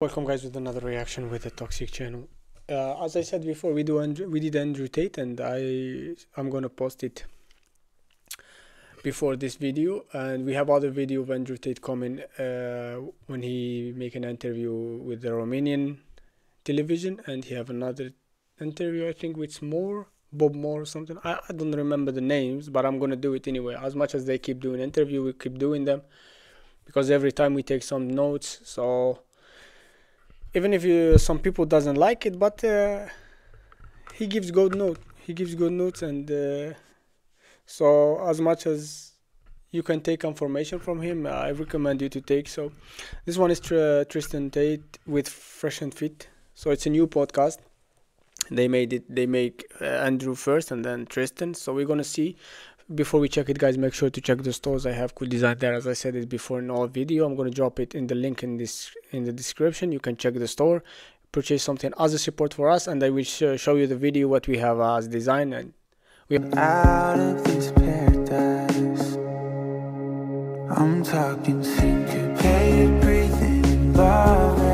Welcome, guys, with another reaction with the Toxic channel. Uh, as I said before, we do Andrew, we did Andrew Tate, and I I'm gonna post it before this video, and we have other video of Andrew Tate coming uh, when he make an interview with the Romanian television, and he have another interview I think with Moore, Bob Moore or something. I, I don't remember the names, but I'm gonna do it anyway. As much as they keep doing interview, we keep doing them because every time we take some notes, so even if you, some people doesn't like it but uh, he gives good note he gives good notes and uh, so as much as you can take information from him i recommend you to take. So this one is Tr- tristan tate with fresh and fit. So it's a new podcast. They made it they make uh, andrew first and then tristan. So we're gonna see before we check it guys make sure to check the stores i have cool design there as i said it before in all video i'm going to drop it in the link in this in the description you can check the store purchase something as a support for us and i will sh show you the video what we have as design and we out of this paradise. I'm talking syncopated breathing, love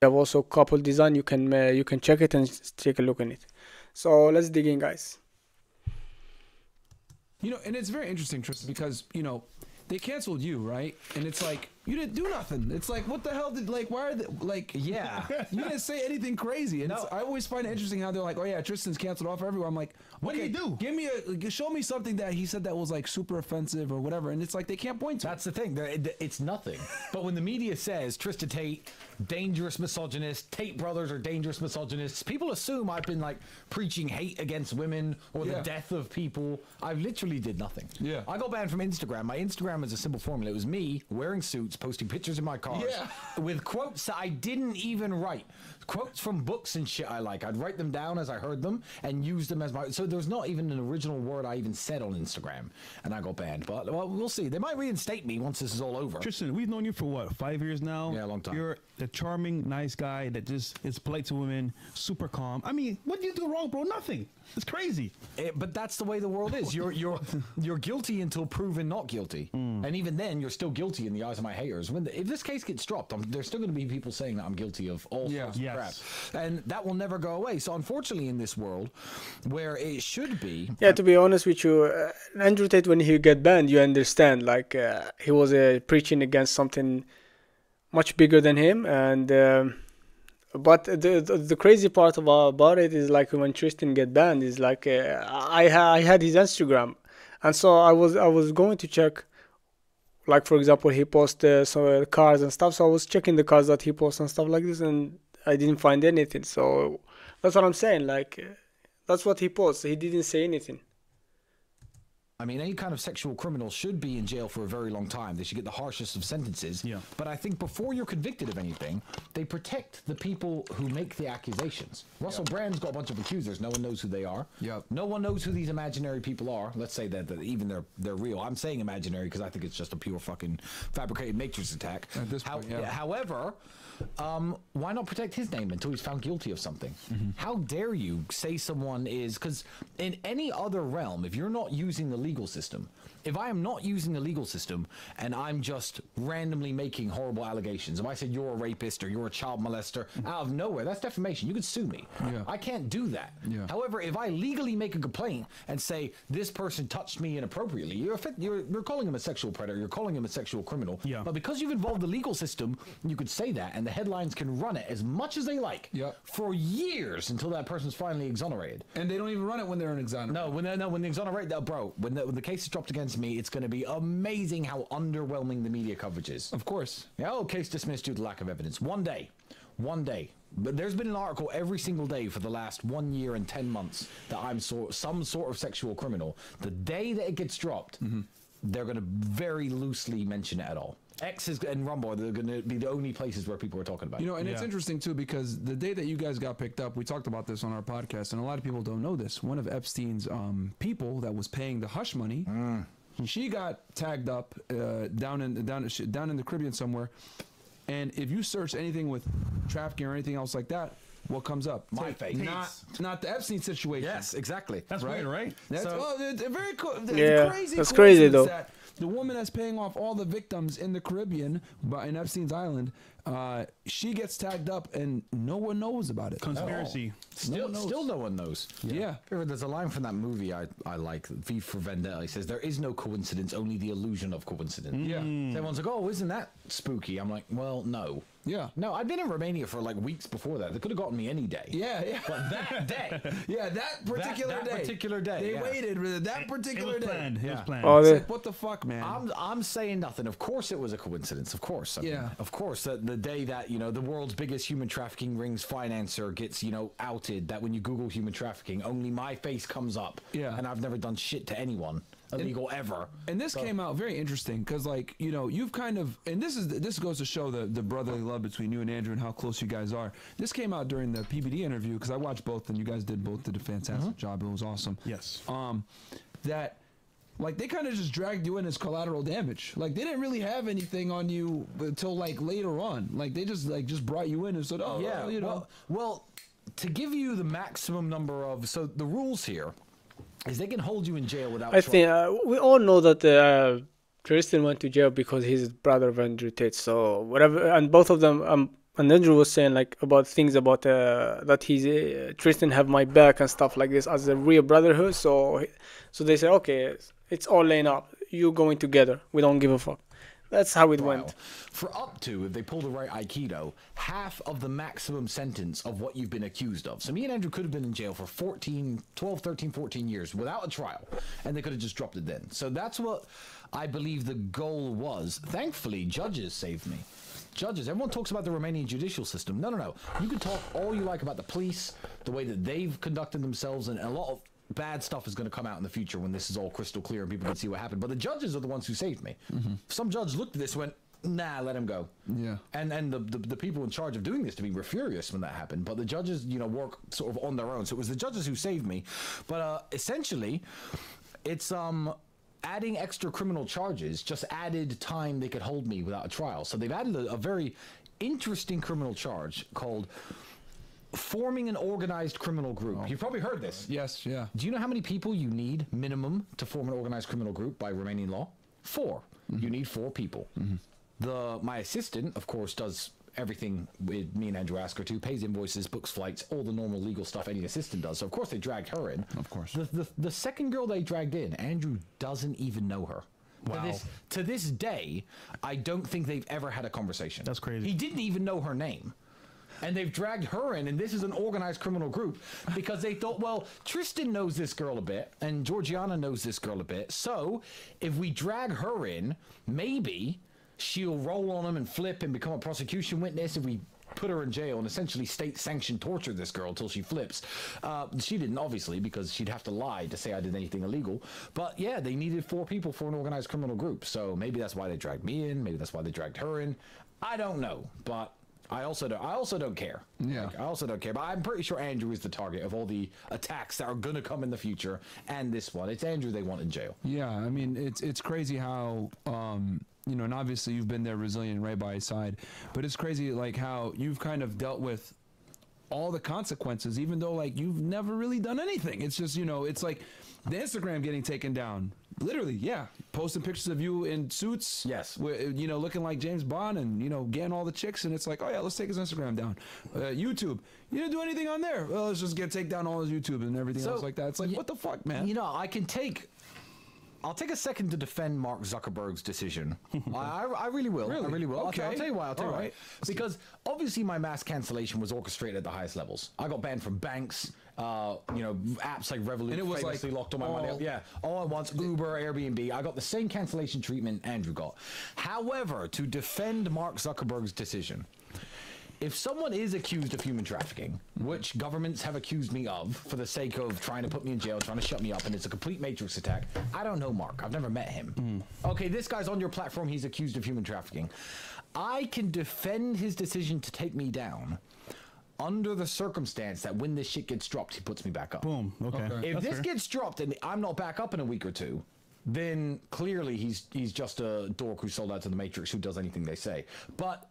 we have also couple design you can uh, you can check it and take a look in it so let's dig in guys You know, and it's very interesting, Tristan, because you know they canceled you, right? And it's like you didn't do nothing. It's like what the hell did like why are they like? Yeah. you didn't say anything crazy. And it's, I always find it interesting how they're like, oh yeah, Tristan's canceled off everyone. I'm like, What did he do? Give me a like, show me something that he said that was like super offensive or whatever. And it's like they can't point to. That's the thing. It- It's nothing. But when the media says Tristan Tate, dangerous misogynist, Tate brothers are dangerous misogynists, people assume I've been like preaching hate against women or Yeah. the death of people. I literally did nothing. Yeah. I got banned from Instagram. My Instagram is a simple formula. It was me wearing suits, posting pictures in my cars Yeah. with quotes that I didn't even write. Quotes from books and shit I like. I'd write them down as I heard them and use them as my. So there's not even an original word I even said on Instagram, and I got banned. But well, we'll see. They might reinstate me once this is all over. Tristan, we've known you for what, five years now? Yeah, a long time. You're a charming, nice guy that just is polite to women, super calm. I mean, what did you do wrong, bro? Nothing. It's crazy. Eh, but that's the way the world is. You're you're you're guilty until proven not guilty, and even then, you're still guilty in the eyes of my haters. When the, if this case gets dropped, I'm, there's still going to be people saying that I'm guilty of all Yeah. sorts of Yes. crap, and that will never go away. So unfortunately, in this world, where it should be, yeah to be honest with you uh, andrew tate when he get banned you understand like uh, he was uh, preaching against something much bigger than him and um, but the, the the crazy part about, about it is like when tristan get banned is like uh, i ha- i had his instagram and so i was i was going to check like for example he posted uh, some uh, cars and stuff so i was checking the cars that he posts and stuff like this and i didn't find anything so that's what i'm saying like uh, that's what he posts he didn't say anything I mean, any kind of sexual criminal should be in jail for a very long time. They should get the harshest of sentences. Yeah. But I think before you're convicted of anything, they protect the people who make the accusations. Russell Brand's got a bunch of accusers. No one knows who they are. Yep. No one knows who these imaginary people are. Let's say that, that even they're they're real. I'm saying imaginary because I think it's just a pure fucking fabricated matrix attack. At this point, yeah. However, um, why not protect his name until he's found guilty of something? Mm-hmm. How dare you say someone is because in any other realm, if you're not using the legal system, if I am not using the legal system and I'm just randomly making horrible allegations, if I said you're a rapist or you're a child molester out of nowhere, that's defamation. You could sue me. Yeah. I can't do that. Yeah. However, if I legally make a complaint and say this person touched me inappropriately, you're, you're you're calling him a sexual predator. You're calling him a sexual criminal. Yeah. But because you've involved the legal system, you could say that, and the headlines can run it as much as they like Yep. for years until that person's finally exonerated. and they don't even run it when they're an exonerate. No, when they're, no, when the exonerate, bro, when the, when the case is dropped against me, it's going to be amazing how underwhelming the media coverage is. Of course. Yeah, oh, case dismissed due to lack of evidence. One day. One day. But there's been an article every single day for the last one year and 10 months that I'm so, some sort of sexual criminal. The day that it gets dropped, they're going to very loosely mention it at all. X is, and Rumble are going to be the only places where people are talking about. You it. know, and it's interesting too because the day that you guys got picked up, we talked about this on our podcast, and a lot of people don't know this. One of Epstein's um, people that was paying the hush money, she got tagged up uh, down in down down in the Caribbean somewhere. And if you search anything with trafficking or anything else like that, what comes up? My face. Not not the Epstein situation. yes, exactly. That's right, right? That's So- oh, it's a very cool. It's Yeah, crazy that's crazy, though. That the woman that's paying off all the victims in the Caribbean, but in Epstein's Island, uh, she gets tagged up and no one knows about it. Conspiracy. Still, one still no one knows. Yeah. Remember, There's a line from that movie I, I like, V for Vendetta. He says, There is no coincidence, only the illusion of coincidence. Yeah. So everyone's like, Oh, isn't that spooky? I'm like, Well, no. Yeah. No, I'd been in Romania for like weeks before that. They could have gotten me any day. Yeah, yeah. But that day, Yeah, that particular day. that day. particular day, They yeah. waited for that It particular was day. planned. It Yeah. was planned. Oh, It's they, like, what the fuck, man? I'm I'm saying nothing. Of course, it was a coincidence. Of course. I mean, Yeah. Of course, that the day that you know the world's biggest human trafficking rings financer gets you know outed, that when you Google human trafficking, only my face comes up. Yeah. And I've never done shit to anyone illegal ever. And this came out very interesting because, like, you know, you've kind of, and this is this goes to show the the brotherly love between you and Andrew and how close you guys are. This came out during the PBD interview because I watched both, and you guys did both did a fantastic job. It was awesome. Yes. Um, that. Like they kind of just dragged you in as collateral damage. Like they didn't really have anything on you until like later on. Like they just like just brought you in and said, "Oh, yeah. you know." Well, well, to give you the maximum number of so the rules here is they can hold you in jail without. I trial. think uh, we all know that uh, Tristan went to jail because he's brother of Andrew Tate. So whatever, and both of them, um, and Andrew was saying like about things about uh, that he's uh, Tristan have my back and stuff like this as a real brotherhood. So, so they said, okay, it's all laying up. You going together. We don't give a fuck. That's how it went. For up to, if they pull the right Aikido, half of the maximum sentence of what you've been accused of. So me and Andrew could have been in jail for 14, 12, 13, 14 years without a trial, and they could have just dropped it then. So that's what I believe the goal was. Thankfully, judges saved me. Judges, everyone talks about the Romanian judicial system. No, no, no. You can talk all you like about the police, the way that they've conducted themselves, and a lot of bad stuff is going to come out in the future when this is all crystal clear and people can see what happened. But the judges are the ones who saved me. Some judge looked at this and went, nah, let him go. Yeah. And and the, the the people in charge of doing this to me were furious when that happened. But the judges, you know, work sort of on their own. So it was the judges who saved me. But uh, essentially, it's um adding extra criminal charges just added time they could hold me without a trial. So they've added a, a very interesting criminal charge called forming an organized criminal group. Oh. You've probably heard this. yes, yeah. Do you know how many people you need minimum to form an organized criminal group by Romanian law? 4 mm-hmm. You need four people. Mm-hmm. The my assistant, of course, does everything with me and Andrew ask her to, pays invoices, books flights, all the normal legal stuff any assistant does. So of course they dragged her in. Of course. The the, the second girl they dragged in, Andrew doesn't even know her. To this, to this day, I don't think they've ever had a conversation. That's crazy. He didn't even know her name. And they've dragged her in, and this is an organized criminal group because they thought, well, Tristan knows this girl a bit, and Georgiana knows this girl a bit. So if we drag her in, maybe she'll roll on him and flip and become a prosecution witness. If we put her in jail and essentially state sanctioned torture this girl until she flips. Uh, she didn't, obviously, because she'd have to lie to say I did anything illegal. But yeah, they needed four people for an organized criminal group. So maybe that's why they dragged me in. Maybe that's why they dragged her in. I don't know, but. I also don't. I also don't care. Yeah. Like, I also don't care. But I'm pretty sure Andrew is the target of all the attacks that are gonna come in the future, and this one. It's Andrew they want in jail. Yeah, I mean it's it's crazy how um you know, and obviously you've been there resilient right by his side, but it's crazy like how you've kind of dealt with all the consequences, even though like you've never really done anything. It's just you know, it's like the Instagram getting taken down. Literally, yeah, posting pictures of you in suits. Yes. where, you know, looking like James Bond, and you know, getting all the chicks, and it's like, oh yeah, let's take his Instagram down. Uh, YouTube, you didn't do anything on there. Well, let's just get take down all his YouTube and everything So, else like that. It's like, what the fuck, man? You know, I can take. I'll take a second to defend Mark Zuckerberg's decision. I, I, really will. I Really? will. Okay. I'll, I'll tell you why. I'll tell you All why. Because obviously my mass cancellation was orchestrated at the highest levels. I got banned from banks. Uh, you know, apps like Revolut And it was famously like locked all my money up. Yeah, all at once. Uber, Airbnb. I got the same cancellation treatment Andrew got. However, to defend Mark Zuckerberg's decision, if someone is accused of human trafficking, which governments have accused me of for the sake of trying to put me in jail, trying to shut me up, and it's a complete matrix attack, I don't know Mark. I've never met him. Okay, this guy's on your platform. He's accused of human trafficking. I can defend his decision to take me down under the circumstance that when this shit gets dropped, he puts me back up. Boom. Okay. Okay. If That's this fair. gets dropped and I'm not back up in a week or two, then clearly he's he's just a dork who sold out to the Matrix who does anything they say. But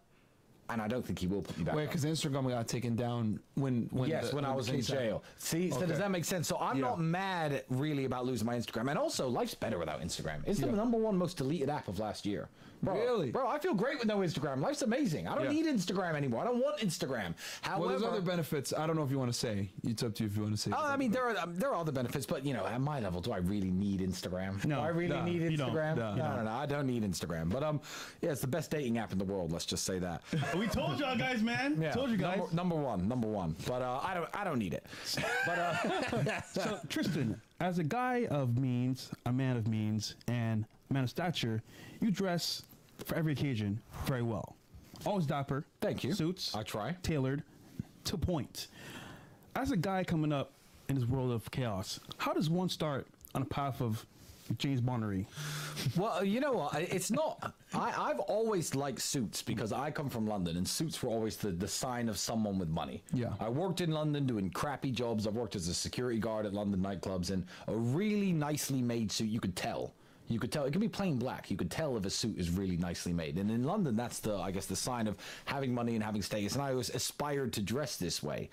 and I don't think he will put me back. Wait, because Instagram got taken down when when yes, the- when I was in case happened. jail. See, so does that make sense? So I'm Yeah. not mad really about losing my Instagram, and also life's better without Instagram. It's the Yeah. number one most deleted app of last year. Bro, Really? bro, I feel great with no Instagram. Life's amazing. I don't Yeah. need Instagram anymore. I don't want Instagram. However, Well, there's other benefits. I don't know if you want to say. It's up to you if you want to say. Oh, I mean, there are um, there are other benefits, but you know, at my level, do I really need Instagram? No, do I really no, need. Instagram? No. no, no, no, I don't need Instagram. But um, yeah, it's the best dating app in the world. Let's just say that. we told y'all guys, man. Yeah, Told you guys. Number, number one, number one. But uh, I don't I don't need it. But uh, So Tristan, as a guy of means, a man of means, and a man of stature, you dress for every occasion very well. Always dapper. Thank you. Suits. I try. Tailored to point. As a guy coming up in this world of chaos, how does one start on a path of James Bonnery? Well, you know what? It's not. I, I've always liked suits because I come from London, and suits were always the, the sign of someone with money. Yeah. I worked in London doing crappy jobs. I've worked as a security guard at London nightclubs, and a really nicely made suit, you could tell. You could tell it could be plain black. You could tell if a suit is really nicely made. And in London, that's the, I guess, the sign of having money and having status. And I always aspired to dress this way.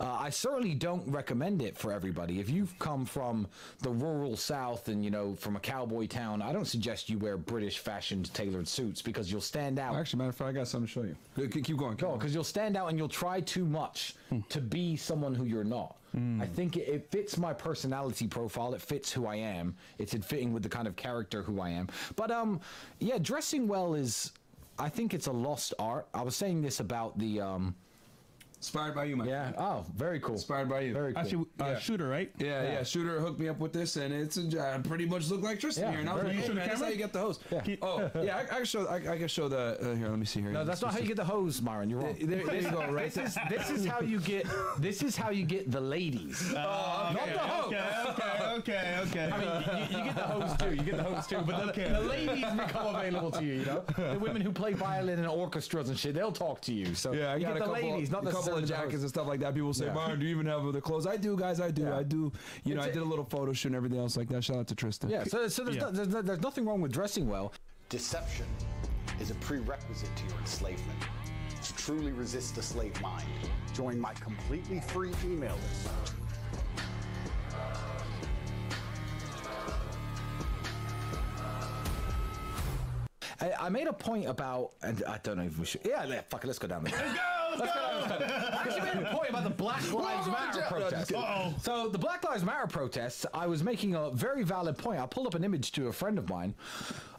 Uh, I certainly don't recommend it for everybody. If you've come from the rural South and you know from a cowboy town, I don't suggest you wear British fashioned tailored suits because you'll stand out. Actually, matter of fact, I got something to show you. Keep- going. Keep going. because you'll stand out and you'll try too much to be someone who you're not. I think it, it fits my personality profile. It fits who I am. It's in fitting with the kind of character who I am. But um, yeah, dressing well is. I think it's a lost art. I was saying this about the um. Inspired by you, man. Yeah. Oh, very cool. Inspired by you. Very cool. Actually, uh, Yeah. shooter, right? Yeah, yeah, Shooter hooked me up with this, and it's a, I pretty much look like Tristan Yeah, here. And I was very like, cool. hey, man, that's how you get the hose. Yeah. Oh, yeah, I, I can show. I, I can show the. Uh, here, let me see here. No, that's not how you get the hose, Myron. You're wrong. There, there you go. Right. This is this is how you get this is how you get the ladies. not the hose. Okay, okay, okay, okay. I mean, you, you get the hose too. You get the hose too, but the, the ladies become available to you. You know, the women who play violin in orchestras and shit, they'll talk to you. So Yeah, I you got get a the couple, ladies, not a couple of jackets and stuff like that. People say, Yeah. "Myron, do you even have other clothes?" I do, guys. I do. Yeah. I do. You know, It's I a- did a little photo shoot and everything else like that. Shout out to Tristan. Yeah, so, so there's, Yeah. no, there's, no, there's nothing wrong with dressing well. Deception is a prerequisite to your enslavement. To truly resist the slave mind, join my completely free email list. I, I made a point about, and I don't know if we should. Yeah, yeah fuck it, let's go down there. Let's go. Let's go. I actually made a point about the Black Lives Matter protests. Uh-oh. So the Black Lives Matter protests, I was making a very valid point. I pulled up an image to a friend of mine,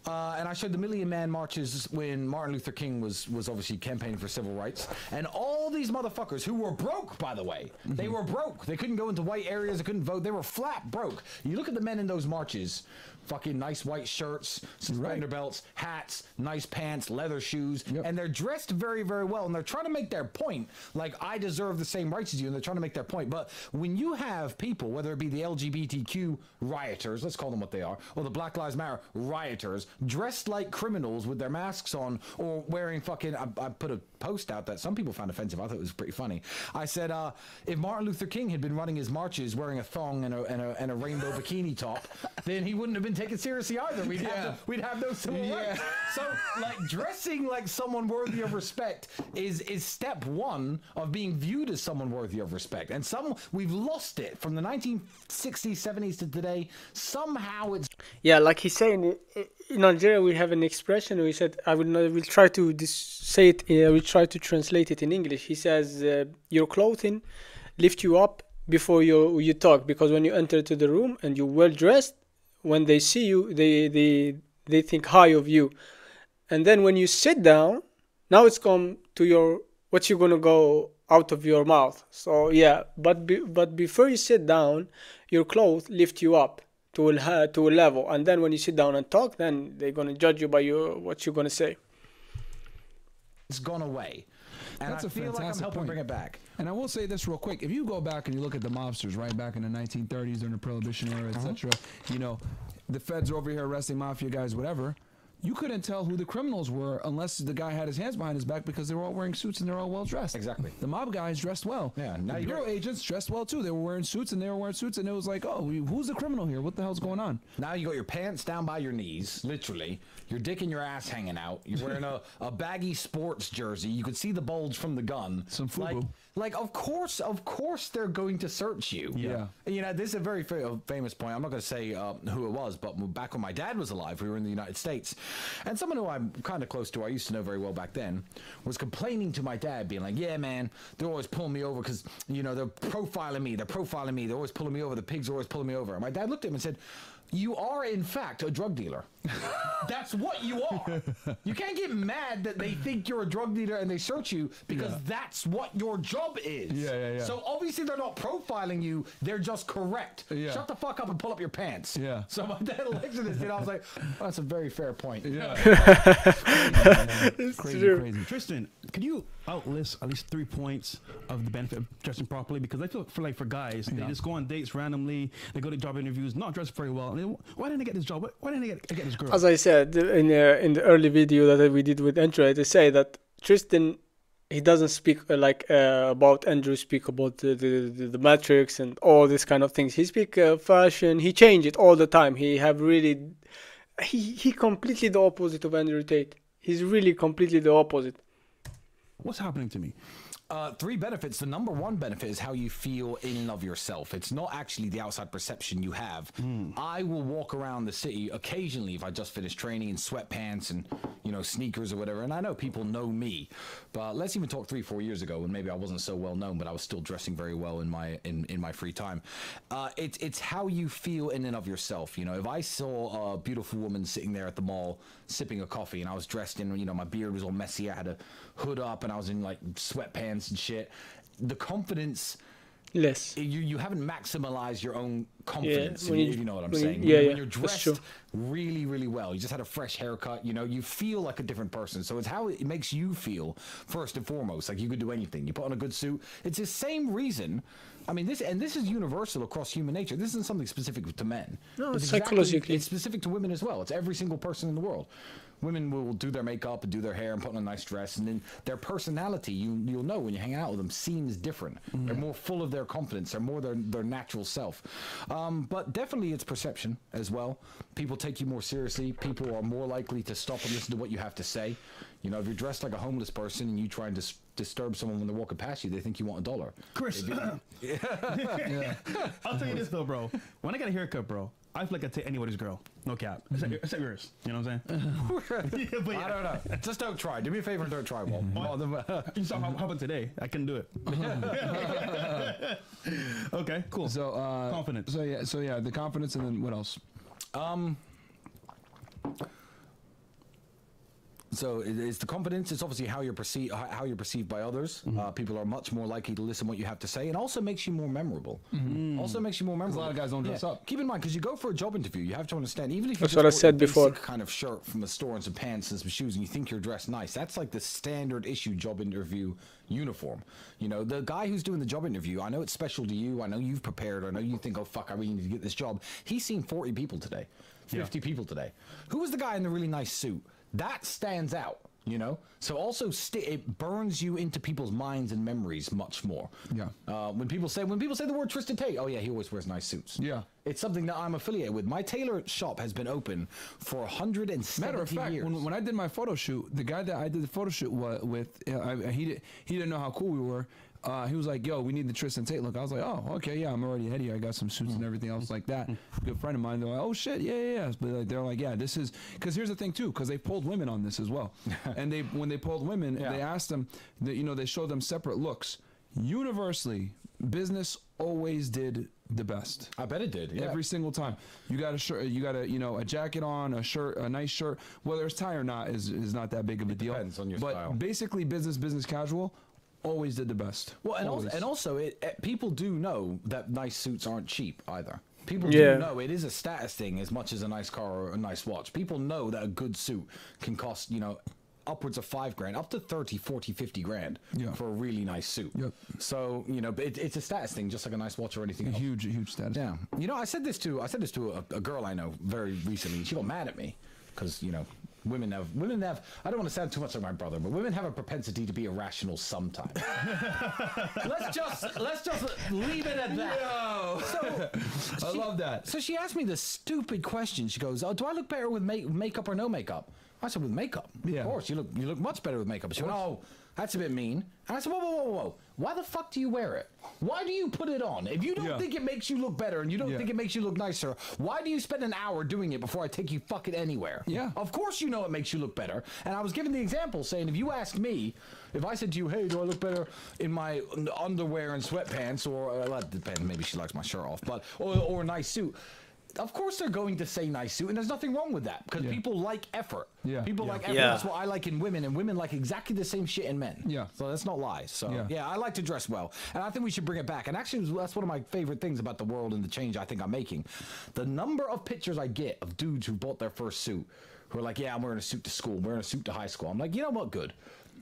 uh, and I showed the Million Man marches when Martin Luther King was was obviously campaigning for civil rights, and all these motherfuckers who were broke, by the way, they were broke. They couldn't go into white areas. They couldn't vote. They were flat broke. You look at the men in those marches. Fucking nice white shirts, suspender belts, hats, nice pants, leather shoes, and they're dressed very, very well. And they're trying to make their point, like I deserve the same rights as you, and they're trying to make their point. But when you have people, whether it be the LGBTQ rioters, let's call them what they are, or the Black Lives Matter rioters, dressed like criminals with their masks on, or wearing fucking, I, I put a post out that some people found offensive. I thought it was pretty funny. I said, uh, if Martin Luther King had been running his marches wearing a thong and a, and a, and a rainbow bikini top, then he wouldn't have been taken seriously either. We'd have, Yeah. no, we'd have no civil Yeah. rights. So, like, dressing like someone worthy of respect is is step one of being viewed as someone worthy of respect. And some we've lost it from the 1960s, 70s to today. Somehow it's Yeah, like he's saying, in Nigeria we have an expression. We said, I will not, We'll try to dis- say it. I will try to translate it in English. He says, uh, your clothing lift you up before you you talk because when you enter to the room and you're well dressed, when they see you, they they they think high of you, and then when you sit down, now it's come to your what you're gonna go out of your mouth. So yeah, but be, but before you sit down, your clothes lift you up to a to a level, and then when you sit down and talk, then they're gonna judge you by your what you're gonna say. it's gone away. and That's I a feel like I'm fantastic helping point. bring it back. And I will say this real quick: if you go back and you look at the mobsters, right back in the 1930s during the Prohibition era, etc., uh-huh. you know, the feds are over here arresting mafia guys, whatever. You couldn't tell who the criminals were unless the guy had his hands behind his back because they were all wearing suits and they're all well dressed. Exactly. The mob guys dressed well. Yeah, now The bureau agents dressed well too. They were wearing suits and they were wearing suits, and it was like, oh, who's the criminal here? What the hell's going on? Now you got your pants down by your knees, literally. Your dick and your ass hanging out. You're wearing a, a baggy sports jersey. You could see the bulge from the gun. Some FUBU. like, of course, of course, they're going to search you. Yeah. You know, this is a very famous point. I'm not going to say uh, who it was, but back when my dad was alive, we were in the United States, and someone who I'm kind of close to, I used to know very well back then, was complaining to my dad, being like, "Yeah, man, they're always pulling me over because you know they're profiling me. They're profiling me. They're always pulling me over. The pigs are always pulling me over." And my dad looked at him and said. You are, in fact, a drug dealer. That's what you are. You can't get mad that they think you're a drug dealer and they search you because that's what your job is. Yeah, yeah, yeah. So obviously they're not profiling you; they're just correct. Yeah. Shut the fuck up and pull up your pants. Yeah. So my dad looked at this and I was like, oh, "That's a very fair point." Yeah. crazy, true. crazy. Tristan, could you outlist at least three points of the benefit of dressing properly? Because I feel for like for guys, they just go on dates randomly, they go to job interviews, not dressed very well. And they, why didn't I get this job? Why- Why didn't I get, get this girl? As I said in uh, in the early video that we did with Andrew, they say that Tristan he doesn't speak uh, like uh, about Andrew speak about the, the, the, the matrix and all this kind of things. He speak uh, fashion. He change it all the time. He have really he he completely the opposite of Andrew Tate. He's really completely the opposite. What's happening to me? Uh, three benefits. The number one benefit is how you feel in and of yourself. It's not actually the outside perception you have. I will walk around the city occasionally if I just finished training in sweatpants and you know sneakers or whatever. And I know people know me, but let's even talk three, four years ago when maybe I wasn't so well known, but I was still dressing very well in my in, in my free time. Uh, it's it's how you feel in and of yourself. You know, if I saw a beautiful woman sitting there at the mall sipping a coffee and I was dressed in, you know, my beard was all messy, I had a hood up and I was in like sweatpants and shit. The confidence Less. you you haven't maximized your own confidence if, you, you- know what I'm when you- saying. yeah, when yeah, you're dressed really really well, you just had a fresh haircut. You know, you feel like a different person. So it's how it makes you feel first and foremost. Like you could do anything. You put on a good suit. It's the same reason. I mean, this and this is universal across human nature. This isn't something specific to men. No, it's exactly- psychologically. It's specific to women as well. It's every single person in the world. Women will do their makeup and do their hair and put on a nice dress, and then their personality, you you'll know when you hang out with them, seems different. They're more full of their confidence. They're more their their natural self. Um, but definitely, it's perception as well. People take you more seriously. People are more likely to stop and listen to what you have to say. You know, if you're dressed like a homeless person and you try and dis- disturb someone when they're walking past you, they think you want a dollar. Chris, I'll tell you this though, bro. When I get a haircut, bro, I feel like I take anybody's girl. No cap. Except, except yours. You know what I'm saying? yeah, but I don't know. Just don't try. Do me a favor and don't try one. You saw how happened today. I couldn't do it. okay, cool. So uh, Confidence. So yeah, so yeah, the confidence, and then what else? Um. So it's the confidence. It's obviously how you're perceived, how you're perceived by others. Mm-hmm. Uh, people are much more likely to listen what you have to say, and also makes you more memorable. Also makes you more memorable. Mm-hmm. lot of guys don't dress Yeah. up. Keep in mind, because you go for a job interview, you have to understand. Even if you That's just what I bought your said before. kind of shirt from a store and some pants and some shoes, and you think you're dressed nice, that's like the standard issue job interview uniform. You know, the guy who's doing the job interview, I know it's special to you. I know you've prepared. I know you think, oh fuck, I really need to get this job. He's seen 40 people today, 50 people today. Who was the guy in the really nice suit? That stands out. You know, so also sti it burns you into people's minds and memories much more. Yeah. Uh, when people say when people say the word Tristan Tate, oh yeah, he always wears nice suits. Yeah. It's something that I'm affiliated with. My tailor shop has been open for 170 Matter of fact, years. when, when I did my photo shoot, the guy that I did the photo shoot with, uh, I, he did, he didn't know how cool we were. Uh, he was like, "Yo, we need the Tristan Tate look." I was like, "Oh, okay, yeah, I'm already ahead of you. I got some suits and everything else like that." Good friend of mine, they're like, "Oh shit, yeah, yeah." yeah. But like, they're like, "Yeah, this is," because here's the thing too, because they pulled women on this as well, and they when they pulled women, Yeah. they asked them, that you know, they showed them separate looks. Universally, business always did the best. I bet it did. Yeah. Every single time. You got a shirt, you got a you know a jacket on, a shirt, a nice shirt. Whether it's tie or not is is not that big of a deal. depends on your but style. basically, business, business, casual, always did the best. Well, and also, and also, it, it- people do know that nice suits aren't cheap either. People Yeah. do know it is a status thing as much as a nice car or a nice watch. People know that a good suit can cost you know upwards of five grand, up to 30, 40, 50 grand Yeah. for a really nice suit. Yep. So, you know, it, it's a status thing, just like a nice watch or anything A else. huge, huge status. Yeah. You know, I said this to I said this to a, a girl I know very recently. She got mad at me because you know women have women have I don't want to sound too much like my brother, but women have a propensity to be irrational sometimes. let's just let's just leave it at that. So, I she- love that. So she asked me this stupid question. She goes, "Oh, do I look better with make, makeup or no makeup?" I said, "With makeup, Yeah. of course. You look you look much better with makeup." She went, "Oh, that's a bit mean." And I said, "Whoa, whoa, whoa, whoa! Why the fuck do you wear it? Why do you put it on? If you don't Yeah. think it makes you look better and you don't Yeah. think it makes you look nicer, why do you spend an hour doing it before I take you fucking anywhere? Yeah. Of course you know it makes you look better. And I was giving the example saying if you asked me, if I said to you, hey, do I look better in my underwear and sweatpants or, uh, well, depends, maybe she likes my shirt off, but, or, or a nice suit. Of course they're going to say nice suit, and there's nothing wrong with that because Yeah. people like effort. Yeah. People Yeah. like effort. Yeah. That's what I like in women, and women like exactly the same shit in men. Yeah. So that's not lies. So Yeah. yeah. I like to dress well, and I think we should bring it back. And actually, that's one of my favorite things about the world and the change I think I'm making. The number of pictures I get of dudes who bought their first suit, who are like, "Yeah, I'm wearing a suit to school. I'm wearing a suit to high school." I'm like, you know what? Good.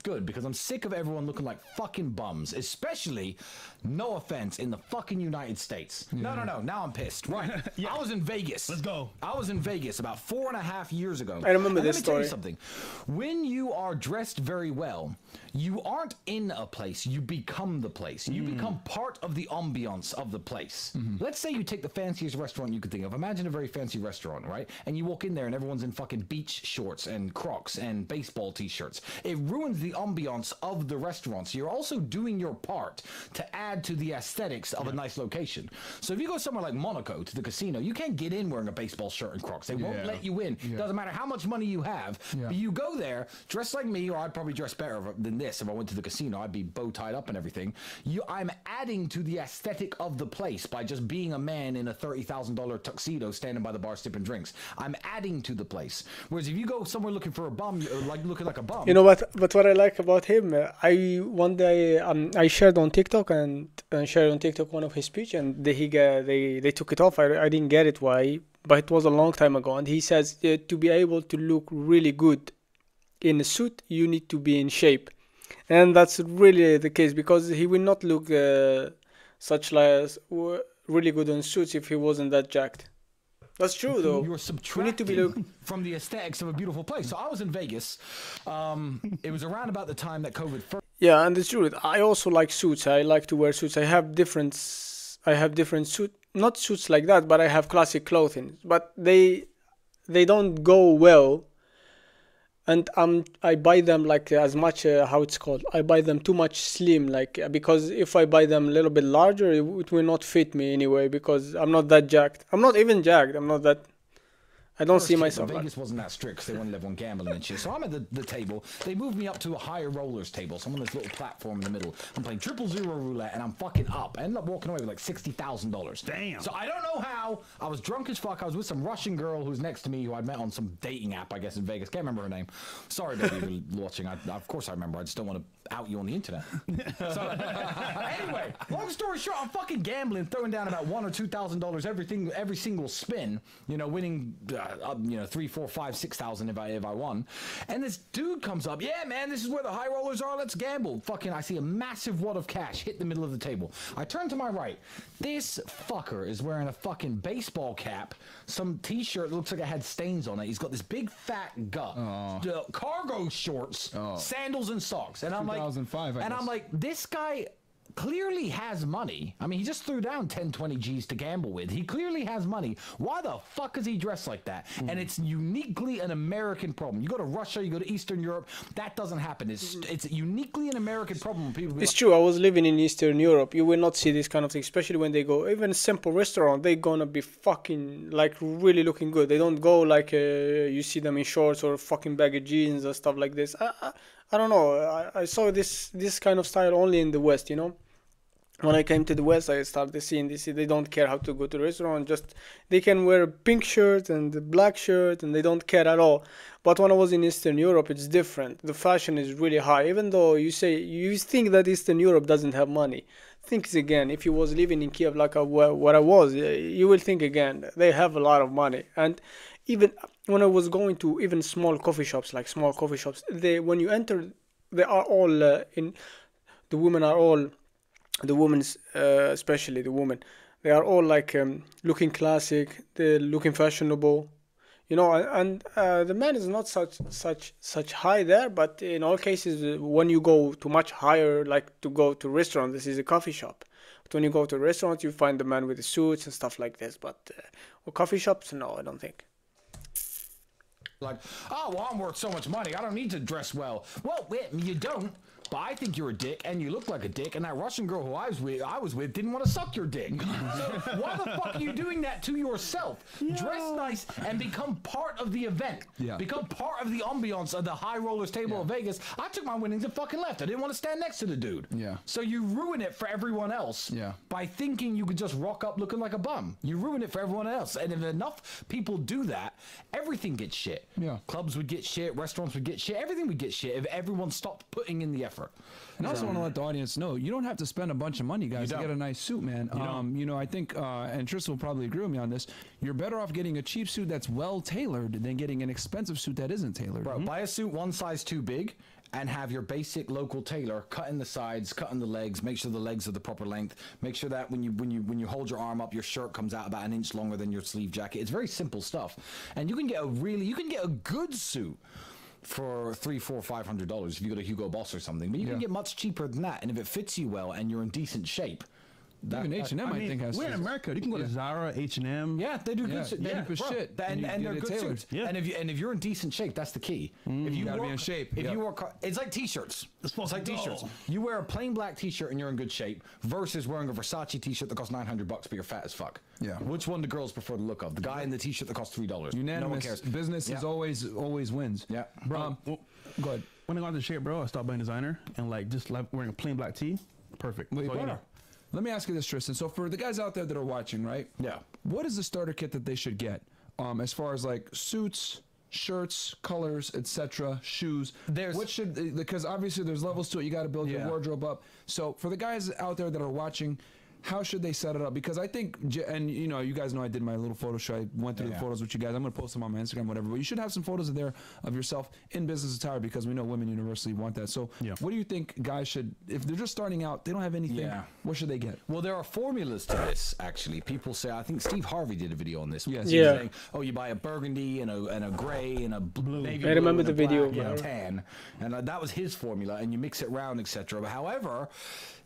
Good, because I'm sick of everyone looking like fucking bums, especially, no offense, in the fucking United States. No, no, no. Now I'm pissed. Right. I was in Vegas. Let's go. I was in Vegas about four and a half years ago. I remember And this let me tell you something. When you are dressed very well, you aren't in a place, you become the place. You Mm. become part of the ambiance of the place. Mm-hmm. Let's say you take the fanciest restaurant you could think of. Imagine a very fancy restaurant, right? And you walk in there and everyone's in fucking beach shorts and crocs and baseball t shirts. It ruins the ambiance of the restaurant. So you're also doing your part to add to the aesthetics of a nice location. So if you go somewhere like Monaco to the casino, you can't get in wearing a baseball shirt and crocs. They won't Yeah. let you in. Yeah. Doesn't matter how much money you have. Yeah. But you go there dressed like me, or I'd probably dress better than this if I went to the casino. I'd be bow tied up and everything. You, I'm adding to the aesthetic of the place by just being a man in a thirty thousand dollar tuxedo standing by the bar sipping drinks. I'm adding to the place. Whereas if you go somewhere looking for a bum, like looking like a bum, You know what? But what I like about him, uh, I one day um, I shared on TikTok and, and shared on TikTok one of his speech, and they they they took it off. I, I didn't get it why, but it was a long time ago. And he says uh, to be able to look really good in a suit, you need to be in shape, and that's really the case because he will not look uh, such like really good on suits if he wasn't that jacked. That's true though. You're subtracting need to be look- from the aesthetics of a beautiful place. So I was in Vegas. Um, it was around about the time that COVID first. Yeah, and it's true. I also like suits. I like to wear suits. I have different, I have different suit, not suits like that, but I have classic clothing. But they, they don't go well. And um, I buy them like as much uh, how it's called. I buy them too much slim, like because if I buy them a little bit larger, it, it will not fit me anyway because I'm not that jacked. I'm not even jacked. I'm not that. I don't see First trip, myself. but Like, Vegas wasn't that strict because they wanted everyone gambling and shit. So I'm at the, the table. They moved me up to a higher rollers table. So I'm on this little platform in the middle. I'm playing triple zero roulette and I'm fucking up. I ended up walking away with like sixty thousand dollars. Damn. So I don't know how. I was drunk as fuck. I was with some Russian girl who's next to me who I met on some dating app, I guess, in Vegas. Can't remember her name. Sorry, baby, if you're watching. I, of course I remember. I just don't want to out you on the internet. So anyway, long story short, I'm fucking gambling, throwing down about one or two thousand dollars everything every single spin. You know, winning, uh, you know, three, four, five, six thousand if I if I won. And this dude comes up, yeah, man, this is where the high rollers are. Let's gamble. Fucking, I see a massive wad of cash hit the middle of the table. I turn to my right. This fucker is wearing a fucking baseball cap, some t-shirt that looks like it had stains on it. He's got this big fat gut, uh, cargo shorts, Oh. sandals, and socks. And I'm like, 2005, I and I'm like, this guy clearly has money. I mean, he just threw down 10, 20 G's to gamble with. He clearly has money. Why the fuck is he dressed like that? Hmm. And it's uniquely an American problem. You go to Russia, you go to Eastern Europe, that doesn't happen. It's it's uniquely an American problem people It's like, true. I was living in Eastern Europe. You will not see this kind of thing, especially when they go even a simple restaurant. They gonna be fucking like really looking good. They don't go like uh, you see them in shorts or fucking baggy jeans or stuff like this. I, I, I don't know. I, I saw this this kind of style only in the West. You know, when I came to the West, I started seeing this. They don't care how to go to the restaurant. Just they can wear a pink shirt and a black shirt, and they don't care at all. But when I was in Eastern Europe, it's different. The fashion is really high. Even though you say you think that Eastern Europe doesn't have money, think again. If you was living in Kiev like I, I was, uh, you will think again. They have a lot of money, and even when I was going to even small coffee shops, like small coffee shops, they when you enter, they are all uh, in. The women are all, the women's uh, especially the women, they are all like um, looking classic. They're looking fashionable you know and uh, the man is not such such such high there but in all cases uh, when you go to much higher like to go to restaurant this is a coffee shop but when you go to a restaurant you find the man with the suits and stuff like this but uh, coffee shops no i don't think Like, oh, well, I'm worth so much money. I don't need to dress well. Well, wait, you don't. But I think you're a dick, and you look like a dick. And that Russian girl who I was with, I was with, didn't want to suck your dick. So why the fuck are you doing that to yourself? Dress nice and become part of the event. Yeah. Become part of the ambiance of the high rollers table of Vegas. I took my winnings and fucking left. I didn't want to stand next to the dude. Yeah. So you ruin it for everyone else. Yeah. By thinking you could just rock up looking like a bum. You ruin it for everyone else. And if enough people do that, everything gets shit. Yeah. Clubs would get shit, restaurants would get shit, everything would get shit if everyone stopped putting in the effort. And I also want to let the audience know you don't have to spend a bunch of money, guys, to get a nice suit, man. You, um, you know, I think, uh, and Tristan will probably agree with me on this. You're better off getting a cheap suit that's well tailored than getting an expensive suit that isn't tailored. Bro, buy a suit one size too big and have your basic local tailor cutting the sides, cutting the legs, make sure the legs are the proper length, make sure that when you when you when you hold your arm up, your shirt comes out about an inch longer than your sleeve jacket. It's very simple stuff. And you can get a really you can get a good suit for three, four, five hundred dollars if you go to Hugo Boss or something. But you can get much cheaper than that. And if it fits you well and you're in decent shape, that, Even H&M, I, I mean, think, has we're in. America. You can go to Zara, H and M. Yeah, they do Yeah, good. suits. yeah, They- cheap as bro, shit, And, and and they're good tailored. suits. Yeah. And if you and if you're in decent shape, that's the key. If you gotta be in shape, If yeah. you work, it's like t-shirts. It's It's like t-shirts. dull. You wear a plain black t-shirt and you're in good shape, versus wearing a Versace t-shirt that costs nine hundred bucks but you're fat as fuck. Yeah. Which one do girls prefer the look of? The guy in the t-shirt that costs three dollars. No one Unanimous. cares. Business Yeah. is always always wins. Yeah. Bro, Um, well, go ahead. when I got into shape, bro, I stopped buying designer and like just like wearing a plain black tee. Perfect. Wait, That's all you brother. Let me ask you this, Tristan. So for the guys out there that are watching, right? Yeah. What is the starter kit that they should get? Um, as far as like suits, shirts, colors, etc., shoes. There's- what should because obviously there's levels to it. You got to build your wardrobe up. So for the guys out there that are watching. How should they set it up? Because I think, and you know, you guys know I did my little photo show. I went through Yeah. the photos with you guys. I'm gonna post them on my Instagram, whatever. But you should have some photos of there of yourself in business attire because we know women universally want that. So, Yeah. what do you think guys should, if they're just starting out, they don't have anything. Yeah. What should they get? Well, there are formulas to this. Actually, people say. I think Steve Harvey did a video on this. Yes. Yeah. saying, oh, you buy a burgundy and a and a gray and a blue. Navy I remember blue and the a video, black and a tan, and uh, that was his formula. And you mix it round, etc. However,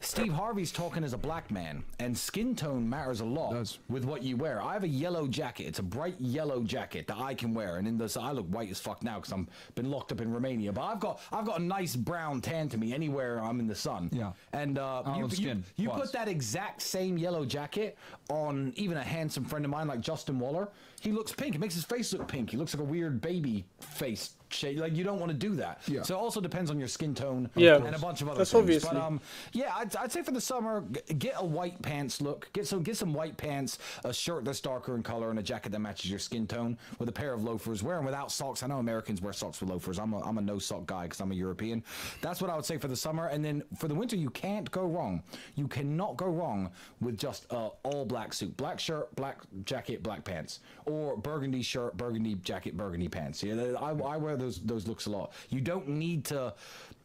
Steve Harvey's talking as a black man, and skin tone matters a lot with what you wear. I have a yellow jacket. It's a bright yellow jacket that I can wear, and in this, I look white as fuck now because I'm been locked up in Romania. But I've got I've got a nice brown tan to me anywhere I'm in the sun. Yeah. And uh, you, Olive you, skin, you plus. put that exact same yellow jacket on even a handsome friend of mine like Justin Waller. He looks pink. It makes his face look pink. He looks like a weird baby face shape. Like you don't want to do that. Yeah. So it also depends on your skin tone. Yeah. And a bunch of other That's things. obviously. But um, yeah, I'd, I'd say for the summer, get a white pants look. Get some get some white pants, a shirt that's darker in color, and a jacket that matches your skin tone with a pair of loafers. Wear them without socks. I know Americans wear socks with loafers. I'm a, I'm a no sock guy because I'm a European. That's what I would say for the summer. And then for the winter, you can't go wrong. You cannot go wrong with just a all black suit, black shirt, black jacket, black pants, or burgundy shirt, burgundy jacket, burgundy pants. Yeah, I, I wear those those looks a lot. You don't need to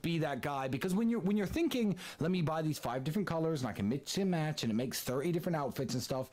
be that guy because when you're when you're thinking, let me buy these five different colors and I can mix and match and it makes thirty different outfits and stuff.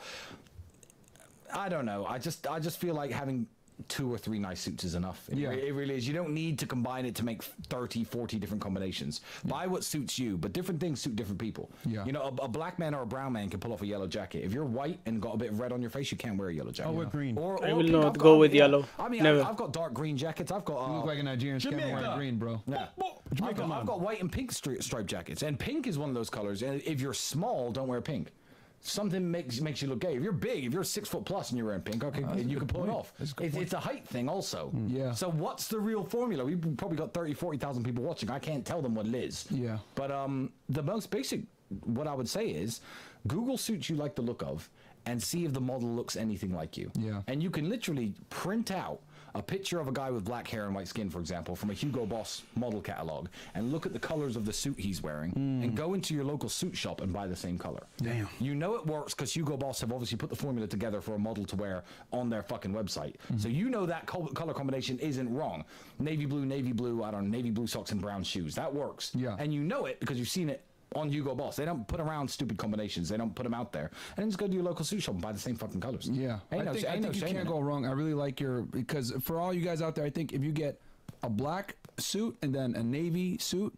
I don't know. I just I just feel like having two or three nice suits is enough. It, Yeah. re- it really is. You don't need to combine it to make 30, 40 different combinations. Buy what suits you, but different things suit different people. Yeah. You know, a, a black man or a brown man can pull off a yellow jacket. If you're white and got a bit of red on your face, you can't wear a yellow jacket. I'll wear green. Or, I will pink. not I've go got- with yeah. yellow. I mean, Never. I've, I've got dark green jackets. I've got. You Uh, look like a Nigerian scammer wearing green, bro. yeah. I've Jamaica got. I've got white and pink stri- striped jackets, and pink is one of those colors. And if you're small, don't wear pink. Something makes makes you look gay. If you're big, if you're six foot plus and you're wearing pink, okay, a you can pull it off. A It's, it's a height thing, also. Yeah. So what's the real formula? We've probably got 30, 40,000 people watching. I can't tell them what it is. Yeah. But um, the most basic, what I would say is, Google suits you like the look of, and see if the model looks anything like you. Yeah. And you can literally print out a picture of a guy with black hair and white skin, for example, from a Hugo Boss model catalog, and look at the colors of the suit he's wearing, hmm. and go into your local suit shop and buy the same color. Damn. You know it works because Hugo Boss have obviously put the formula together for a model to wear on their fucking website. Hmm. So you know that col- color combination isn't wrong. Navy blue, navy blue, I don't know, navy blue socks and brown shoes. That works. Yeah. And you know it because you've seen it on Hugo Boss. They don't put around stupid combinations. They don't put them out there. And then just go to your local suit shop and buy the same fucking colors. Yeah, Ain't I no- think, I ain't no think you can't go wrong. I really like your because for all you guys out there, I think if you get a black suit and then a navy suit,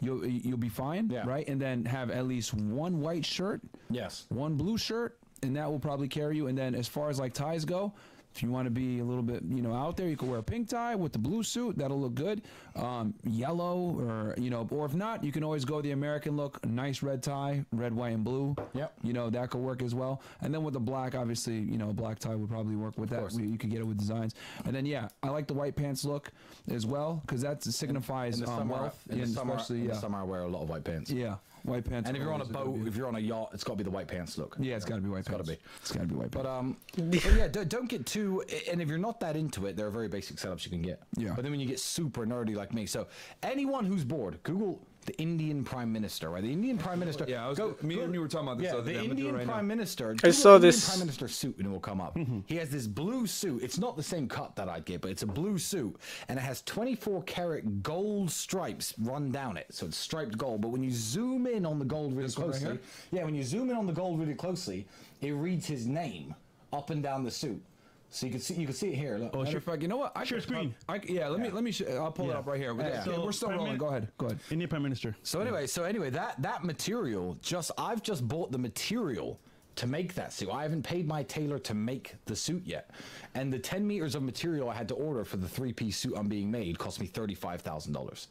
you'll you'll be fine, Yeah. right? And then have at least one white shirt, Yes. one blue shirt, and that will probably carry you. And then as far as like ties go. If you want to be a little bit, you know, out there, you can wear a pink tie with the blue suit. That'll look good. Um, yellow, or you know, or if not, you can always go the American look. Nice red tie, red, white, and blue. Yep. You know that could work as well. And then with the black, obviously, you know, a black tie would probably work with that. You could get it with designs. And then yeah, I like the white pants look as well because that signifies In the um, summer, wealth. in the summer, especially in yeah, the summer, I wear a lot of white pants. yeah, white pants. And if you're on a boat, if you're on a yacht, it's got to be the white pants look. yeah, it's got to be white It's pants. gotta be. It's got to be white pants. But um, but yeah, don't, don't get too. And if you're not that into it, there are very basic setups you can get. Yeah. But then when you get super nerdy like me, so anyone who's bored, Google the Indian Prime Minister. Right, the Indian Prime Minister. Yeah, I was- me and you were talking about this Yeah, the other the day. I'm gonna do it Indian right now. Prime Minister. I Google saw Indian this. Prime Minister suit, and it will come up. Mm-hmm. He has this blue suit. It's not the same cut that I'd get, but it's a blue suit, and it has 24 karat gold stripes run down it. So it's striped gold. But when you zoom in on the gold really This one right closely, yeah, when you zoom in on the gold really closely, it reads his name up and down the suit. So you can see you can see it here. Look. Oh, sure. fact, you know what? I Share could- screen. Uh, I, yeah, let me let me. Sh- I'll pull it up right here. Yeah. Okay, we're still Prime rolling. Min- Go ahead. Go ahead. Indian Prime Minister. So anyway, so anyway, that that material just I've just bought the material to make that suit. I haven't paid my tailor to make the suit yet, and the ten meters of material I had to order for the three piece suit I'm being made cost me thirty five thousand dollars.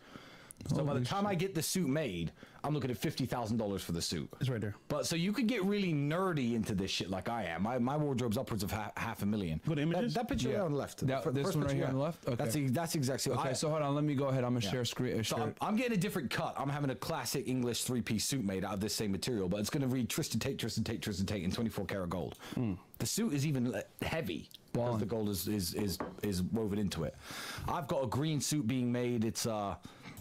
So by the time I get the suit made, I'm looking at fifty thousand dollars for the suit. It's right there. But so you could get really nerdy into this shit like I am. My, my wardrobe's upwards of half, half a million. Go to That, images? that picture Yeah. on the left. That- the this one right here on the left? Okay. That's e- that's exactly. Okay, I- so hold on. Let me go ahead. I'm gonna yeah. share screen. Uh, So. I'm, I'm getting a different cut. I'm having a classic English three piece suit made out of this same material, but it's going to read Tristan Tate, Tristan Tate, Tristan Tate in 24 karat gold. The suit is even heavy because the gold is, is is is woven into it. I've got a green suit being made. It's uh.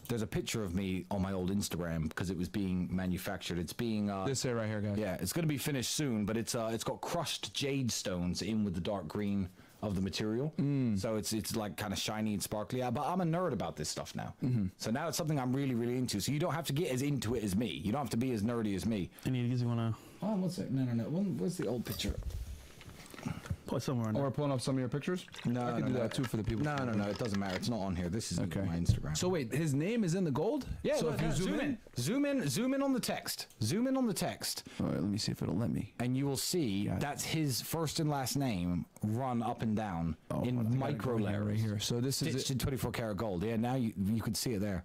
There's a picture of me on my old Instagram because it was being manufactured. It's being uh, this here right here, guys. yeah, it's going to be finished soon, but it's uh, it's got crushed jade stones in with the dark green of the material. So it's it's like kind of shiny and sparkly. Uh, But I'm a nerd about this stuff now. So now it's something I'm really really into. So you don't have to get as into it as me. You don't have to be as nerdy as me. Any of these you wanna Oh, what's it? No, no, no. What's the old picture? Put somewhere on Or there? pulling up some of your pictures. No, I can no, do no. that too for the people. No, no, no. It doesn't matter. It's not on here. This is Okay. my Instagram. So wait, his name is in the gold. yeah. So if you no, zoom, in, zoom in, zoom in on the text. Zoom in on the text. All right, let me see if it'll let me. and you will see Got it. that's his first and last name run up and down Oh, in micro go in here, right here. So this is Stitched it. in 24 karat gold. Yeah, now you you can see it there.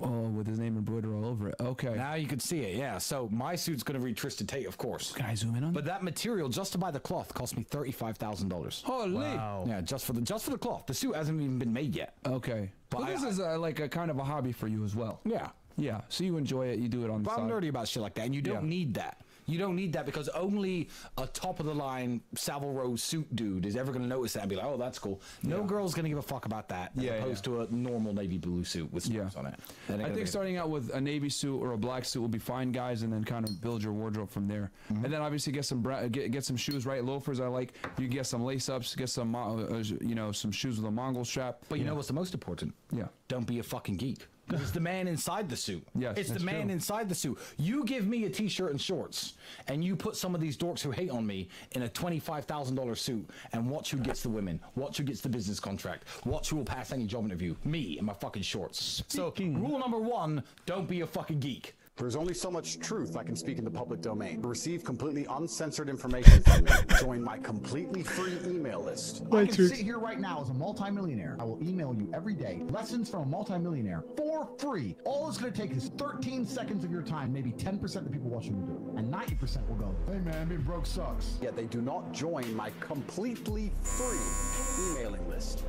Oh, with his name embroidered all over it. Okay. Now you can see it. Yeah. So my suit's going to read Tristan Tate, of course. Can I zoom in on? But that material just to buy the cloth cost me thirty-five thousand dollars. Holy. Wow. Yeah, just for the just for the cloth. The suit hasn't even been made yet. Okay. But so I- this is uh, like a kind of a hobby for you as well. Yeah. Yeah. So you enjoy it. You do it on the But I'm side. nerdy about shit like that, and you don't Yeah. need that. You don't need that because only a top of the line Savile Row suit dude is ever going to notice that and be like, "Oh, that's cool." No girl's going to give a fuck about that, as Yeah, opposed to a normal navy blue suit with Yeah. stripes on it. I think starting out with a navy suit or a black suit will be fine, guys, and then kind of build your wardrobe from there. Mm-hmm. And then obviously get some get, get some shoes, right? Loafers, I like. You get some lace ups, get some uh, you know some shoes with a Mongol strap. But you know what's the most important? Yeah. Don't be a fucking geek. Because it's the man inside the suit. Yes, it's the man true. inside the suit. You give me a t-shirt and shorts, and you put some of these dorks who hate on me in a twenty-five thousand dollar suit, and watch who gets the women, watch who gets the business contract, watch who will pass any job interview. Me in my fucking shorts. So rule number one: don't be a fucking geek. There's only so much truth I can speak in the public domain. To receive completely uncensored information from me, join my completely free email list. My I can truth. sit here right now as a multimillionaire. I will email you every day lessons from a multimillionaire for free. All it's going to take is 13 seconds of your time. Maybe 10% of the people watching will do it, and 90% will go, "Hey man, being broke sucks." Yet they do not join my completely free emailing list.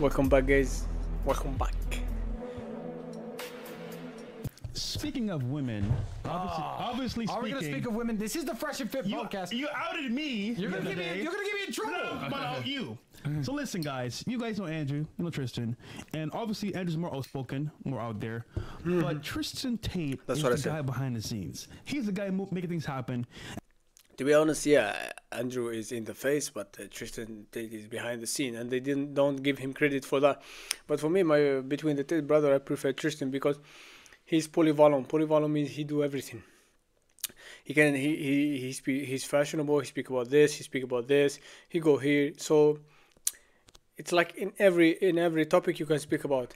Welcome back, guys. Welcome back. Speaking of women, obviously, obviously Are we speaking, going to speak of women? This is the Fresh and Fit you, podcast. you outed me. You're gonna give me. You're gonna get me in trouble. No, but out you. So listen, guys. You guys know Andrew, you know Tristan, and obviously Andrew's more outspoken, more out there. But Tristan Tate That's is what I the said. guy behind the scenes. He's the guy mo- making things happen. To be honest, yeah, Andrew is in the face, but uh, Tristan Tate is behind the scene, and they didn't don't give him credit for that. But for me, my uh, between the Tate brother, I prefer Tristan because he's polyvalent. Polyvalent means he do everything. He can he he he speak, he's fashionable. He speak about this. He speak about this. He go here. So it's like in every in every topic you can speak about.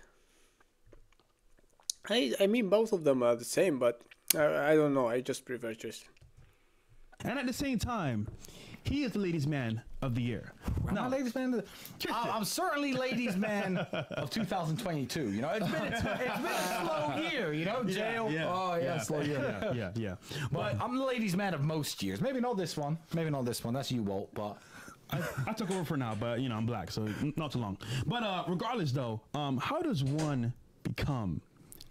I I mean both of them are the same, but I, I don't know. I just prefer Tristan. And at the same time, he is the ladies' man of the year. Am I ladies man? of the- I'm I'm certainly ladies man of 2022. You know, it's been it's been a slow year. You know, jail. Yeah. Oh yeah, slow year. yeah, yeah, yeah. But I'm the ladies man of most years. Maybe not this one. Maybe not this one. That's you, Walt. But I, I took over for now, but you know I'm black, so not too long. But uh, regardless, though, um, how does one become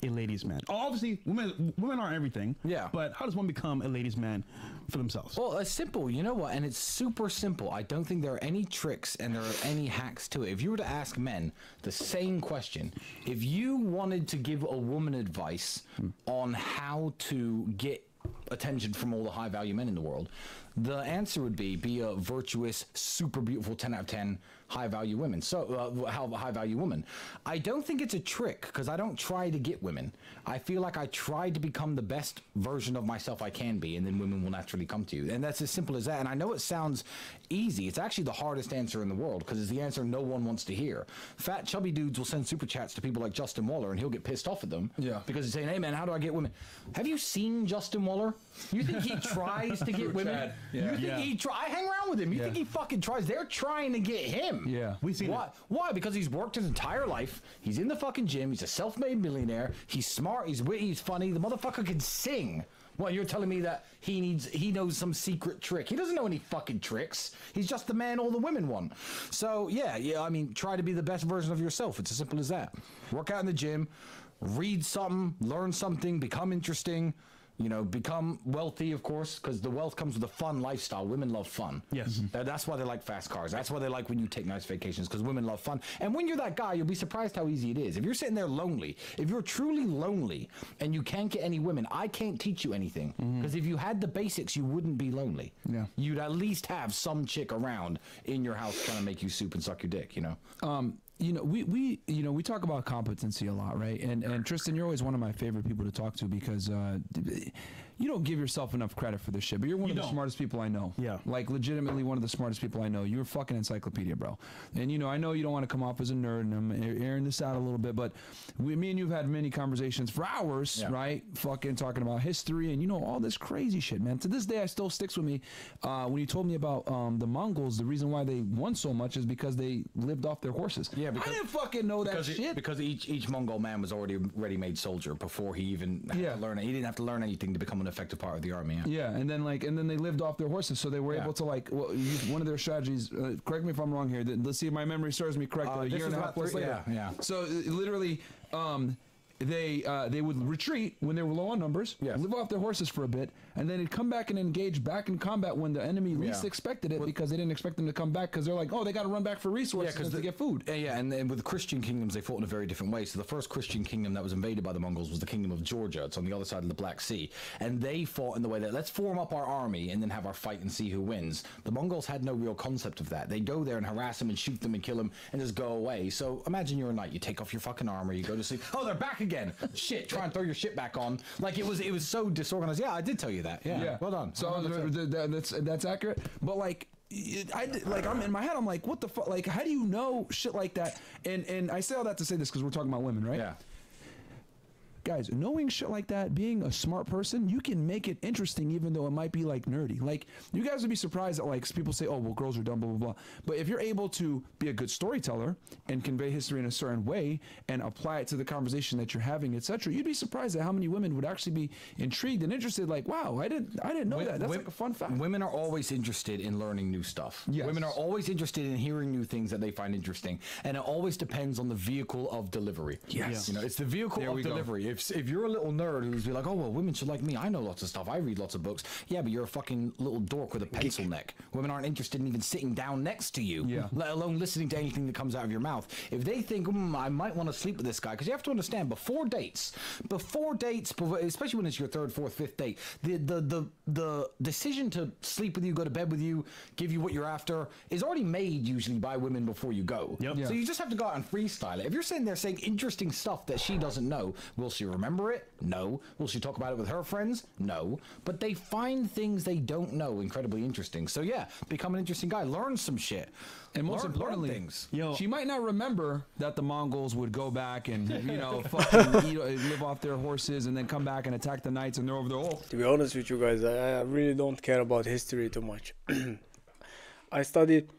a ladies' man? Oh, obviously, women women aren't everything. Yeah. But how does one become a ladies' man for themselves? Well, it's simple. You know what? And it's super simple. I don't think there are any tricks and there are any hacks to it. If you were to ask men the same question, if you wanted to give a woman advice on how to get attention from all the high value men in the world, the answer would be be a virtuous, super beautiful 10 out of 10 high value women. So, uh, how high value woman. I don't think it's a trick because I don't try to get women. I feel like I try to become the best version of myself I can be, and then women will naturally come to you. And that's as simple as that. And I know it sounds easy. It's actually the hardest answer in the world because it's the answer no one wants to hear. Fat, chubby dudes will send super chats to people like Justin Waller, and he'll get pissed off at them. Yeah. Because he's saying, "Hey man, how do I get women?" Have you seen Justin Waller? You think he tries to get women? Chad. You think Yeah. he try? I hang around with him. You Yeah. think he fucking tries? They're trying to get him. Yeah. We see Why? it. Why? Because he's worked his entire life. He's in the fucking gym. He's a self-made millionaire. He's smart. He's witty. He's funny. The motherfucker can sing. Well, you're telling me that he needs he knows some secret trick. He doesn't know any fucking tricks. He's just the man all the women want. So yeah, yeah. I mean, try to be the best version of yourself. It's as simple as that. Work out in the gym, read something, learn something, become interesting. You know, become wealthy, of course, because the wealth comes with a fun lifestyle. Women love fun. Yes. Mhm. That's why they like fast cars. That's why they like when you take nice vacations because women love fun. And when you're that guy, you'll be surprised how easy it is. If you're sitting there lonely, if you're truly lonely and you can't get any women, I can't teach you anything. Because if you had the basics, you wouldn't be lonely. Yeah. You'd at least have some chick around in your house trying to make you soup and suck your dick, you know? um, you know, we, we you know we talk about competency a lot, right? And and Tristan, you're always one of my favorite people to talk to because uh, you don't give yourself enough credit for this shit. But you're one You of the don't. smartest people I know. Yeah. like legitimately one of the smartest people I know. You're a fucking encyclopedia, bro. And you know, I know you don't want to come off as a nerd, and I'm air- airing this out a little bit, but we, me and you've had many conversations for hours, Yeah. right? Fucking talking about history and you know all this crazy shit, man. To this day, I still sticks with me. Uh, when you told me about um, the Mongols, the reason why they won so much is because they lived off their horses. Yeah, because- I didn't fucking know that because it- shit. because each each Mongol man was already a ready-made soldier before he even had Yeah. to learn it. He didn't have to learn anything to become an effective part of the army. Yeah. Yeah, and then like, and then they lived off their horses, so they were Yeah. able to like. Well, use one of their strategies. Uh, correct me if I'm wrong here. Let's see if my memory serves me correctly. Uh, a year and a half three- later. yeah, yeah. So uh, literally, um, they uh, they would retreat when they were low on numbers, Yes. live off their horses for a bit, and then they'd come back and engage back in combat when the enemy least expected it because they didn't expect them to come back because they're like, oh, they got to run back for resources and to the- get food. Yeah, yeah, and then with the Christian kingdoms, they fought in a very different way. So the first Christian kingdom that was invaded by the Mongols was the kingdom of Georgia. It's on the other side of the Black Sea, and they fought in the way that let's form up our army and then have our fight and see who wins. The Mongols had no real concept of that. They go there and harass them and shoot them and kill them and just go away. So imagine you're a knight. You take off your fucking armor. You go to sleep. Oh, they're back again. Shit, try and throw your shit back on. Like it was, it was so disorganized. Yeah, I did tell you that. Yeah, yeah. well done. So 100%. th- th- that's that's accurate. But like, I like I'm in my head. I'm like, what the fuck? Like, how do you know shit like that? And and I say all that to say this because we're talking about women, right? yeah. Guys, knowing shit like that, being a smart person, you can make it interesting, even though it might be like nerdy. Like you guys would be surprised that like people say, "Oh, well, girls are dumb," blah blah blah. But if you're able to be a good storyteller and convey history in a certain way and apply it to the conversation that you're having, etc., you'd be surprised at how many women would actually be intrigued and interested. Like, wow, I didn't, I didn't know that. That's Wo- like a fun fact. Women are always interested in learning new stuff. Yes. Women are always interested in hearing new things that they find interesting, and it always depends on the vehicle of delivery. Yes. you know, it's the vehicle There of we go. If if you're a little nerd who's be like, oh well, women should like me. I know lots of stuff. I read lots of books. Yeah, but you're a fucking little dork with a pencil neck. Women aren't interested in even sitting down next to you. Yeah. Let alone listening to anything that comes out of your mouth. If they think, mm, I might want to sleep with this guy, because you have to understand, before dates, before dates, especially when it's your third, fourth, fifth date, the the the the decision to sleep with you, go to bed with you, give you what you're after, is already made usually by women before you go. Yep. Yeah. So you just have to go out and freestyle it. If you're sitting there saying interesting stuff that she doesn't know, will she remember it? No. Will she talk about it with her friends? No. But they find things they don't know incredibly interesting. So yeah, become an interesting guy. Learn some shit. And most Learn- learn importantly, things. Yo. she might not remember that the Mongols would go back and you know fucking eat, uh, live off their horses and then come back and attack the knights and they're over there. Oh, To be honest with you guys, I, I really don't care about history too much. I studied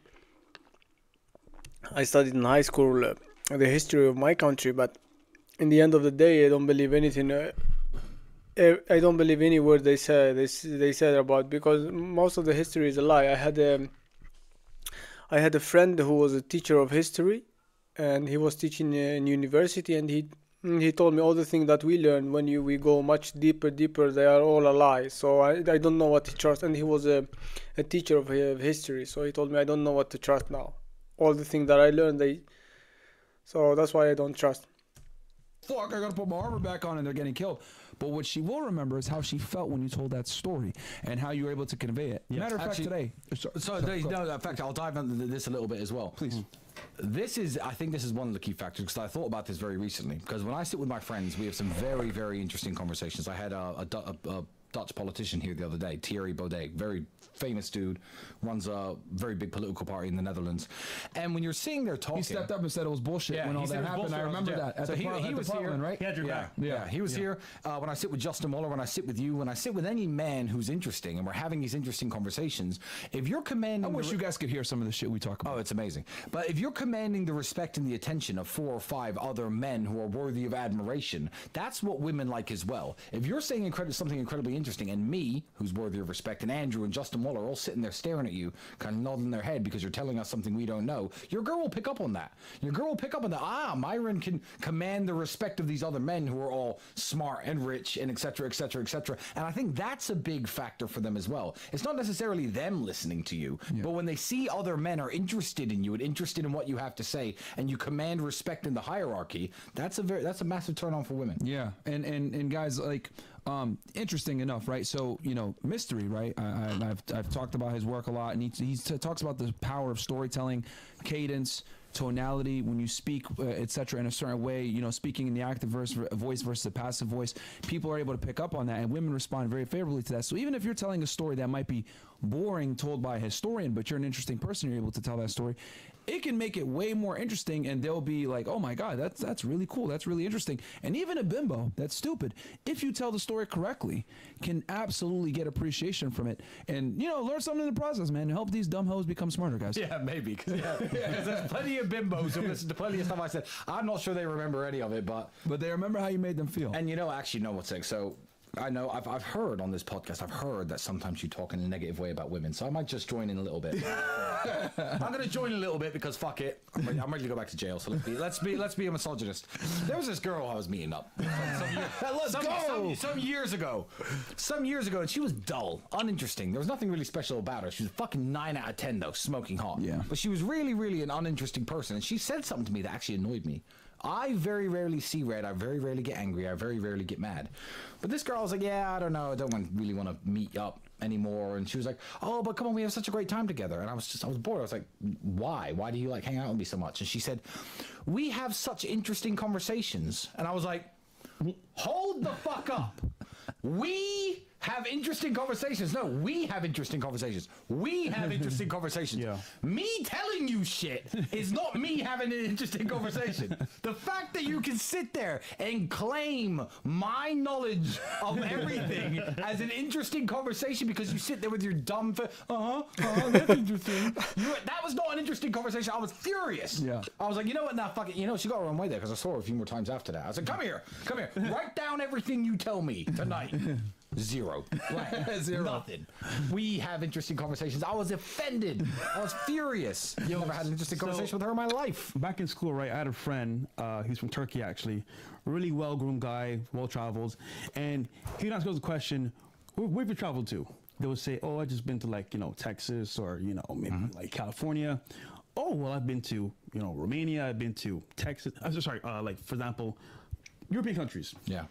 I studied in high school uh, the history of my country, but in the end of the day, I don't believe anything. Uh, eh, I don't believe any word they said. they they said about because most of the history is a lie. I had a I had a friend who was a teacher of history, and he was teaching in university, and he he told me all the things that we learn when you we go much deeper, deeper. They are all a lie. So I, I don't know what to trust. And he was a, a teacher of, history, so he told me I don't know what to trust now. All the things that I learned, they. So that's why I don't trust. Fuck, I gotta put my armor back on and they're getting killed. But what she will remember is how she felt when you told that story and how you were able to convey it. Matter of fact, Actually- today. So, So, they, no, in fact, I'll dive into this a little bit as well. Please. This is, I think, this is one of the key factors because I thought about this very recently. Because when I sit with my friends, we have some very, very interesting conversations. I had a, a, a, a Dutch politician here the other day, Thierry Baudet, very famous dude, runs a very big political party in the Netherlands. And when you're sitting there talking, he stepped up and said it was bullshit when he all said that it happened. I remember Yeah. that at So the, he, par- he at was parliament, here, right? He had your yeah, back. yeah, Yeah. he was here. Uh, when I sit with Justin Waller, when I sit with you, when I sit with any man who's interesting, and we're having these interesting conversations, if you're commanding, I wish re- you guys could hear some of the shit we talk about. Oh, it's amazing. But if you're commanding the respect and the attention of four or five other men who are worthy of admiration, that's what women like as well. If you're saying incredi- something incredibly interesting, and me, who's worthy of respect, and Andrew and Justin Waller all sitting there staring at you, kind of nodding their head because you're telling us something we don't know, your girl will pick up on that. Your girl will pick up on that. Ah, Myron can command the respect of these other men who are all smart and rich and et cetera, et cetera, et cetera. And I think that's a big factor for them as well. It's not necessarily them listening to you, but when they see other men are interested in you and interested in what you have to say, and you command respect in the hierarchy, that's a very that's a massive turn on for women. Yeah, and and and guys, like, um, interesting enough, right? So you know, mystery, right? I, I, I've I've talked about his work a lot, and he he talks about the power of storytelling, cadence, tonality when you speak, uh, etc. In a certain way, you know, speaking in the active verse, voice versus the passive voice, people are able to pick up on that, and women respond very favorably to that. So even if you're telling a story that might be boring, told by a historian, but you're an interesting person, you're able to tell that story it can make it way more interesting and they'll be like oh my god that's that's really cool that's really interesting and even a bimbo that's stupid if you tell the story correctly can absolutely get appreciation from it and you know learn something in the process man help these dumb hoes become smarter guys Yeah, maybe. Because there's plenty of bimbos who listen to plenty of stuff I said. I'm not sure they remember any of it, but but they remember how you made them feel And you know, actually, know what's sick. So I know I've, I've heard on this podcast, I've heard that sometimes you talk in a negative way about women. So I might just join in a little bit. I'm going to join a little bit because fuck it. I'm ready, I'm ready to go back to jail. So let's be let's be let's be a misogynist. There was this girl I was meeting up. Some, some year- some- go. Some, some years ago, some years ago, and she was dull, uninteresting. There was nothing really special about her. She was fucking nine out of ten though, smoking hot. Yeah. But she was really, really an uninteresting person, and she said something to me that actually annoyed me. I very rarely see red. I very rarely get angry. I very rarely get mad. But this girl was like, "Yeah, I don't know. I don't want, really want to meet up anymore." And she was like, "Oh, but come on, we have such a great time together." And I was just, I was bored. I was like, "Why? Why do you like hang out with me so much?" And she said, "We have such interesting conversations." And I was like, "Hold the fuck up." We have interesting conversations. No, we have interesting conversations. We have interesting conversations. Yeah. Me telling you shit is not me having an interesting conversation. The fact that you can sit there and claim my knowledge of everything as an interesting conversation because you sit there with your dumb, fa- uh-huh, uh-huh, that's interesting. You, that was not an interesting conversation. I was furious. Yeah. I was like, you know what? Now, fuck it. You know, she got her own way there because I saw her a few more times after that. I was like, come here, come here, write down everything you tell me tonight. Zero. Right. Zero. Nothing. We have interesting conversations. I was offended. I was furious. You never had an interesting conversation with her in my life. Back in school, right, I had a friend, uh, he's from Turkey actually, really well groomed guy, well traveled, and he'd ask us the question, where, where have you traveled to? They would say, oh, I've just been to like, you know, Texas or, you know, maybe like California. Oh, well, I've been to, you know, Romania, I've been to Texas. I'm so sorry, uh, like, for example, European countries. Yeah.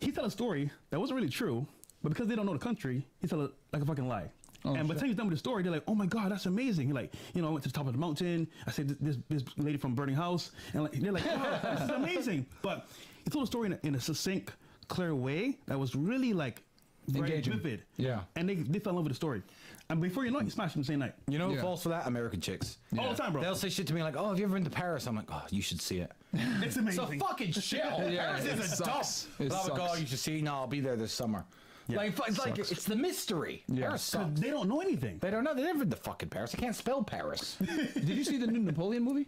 He tell a story that wasn't really true, but because they don't know the country, he tell it like a fucking lie. Oh, and by the time he's done with the story, they're like, "Oh my god, that's amazing!" He like, you know, I went to the top of the mountain. I said this this, this lady from Burning House, and like, they're like, "Wow, "This is amazing!" But he told the story in a, in a succinct, clear way that was really like very Engaging. vivid. Yeah. and they they fell in love with the story, and before you know it, you smashed them the same night. You know who Yeah. falls for that? American chicks. All the time, bro. They'll say shit to me like, "Oh, have you ever been to Paris?" I'm like, "Oh, you should see it." it's amazing. It's a fucking shithole. Yeah, Paris it is a dump. It But I'm like, "Oh, you should see." No, I'll be there this summer. Like, it's like Sucks. it's the mystery. Paris 'Cause sucks. they don't know anything. They don't know. They never been to fucking Paris. They can't spell Paris. Did you see the new Napoleon movie?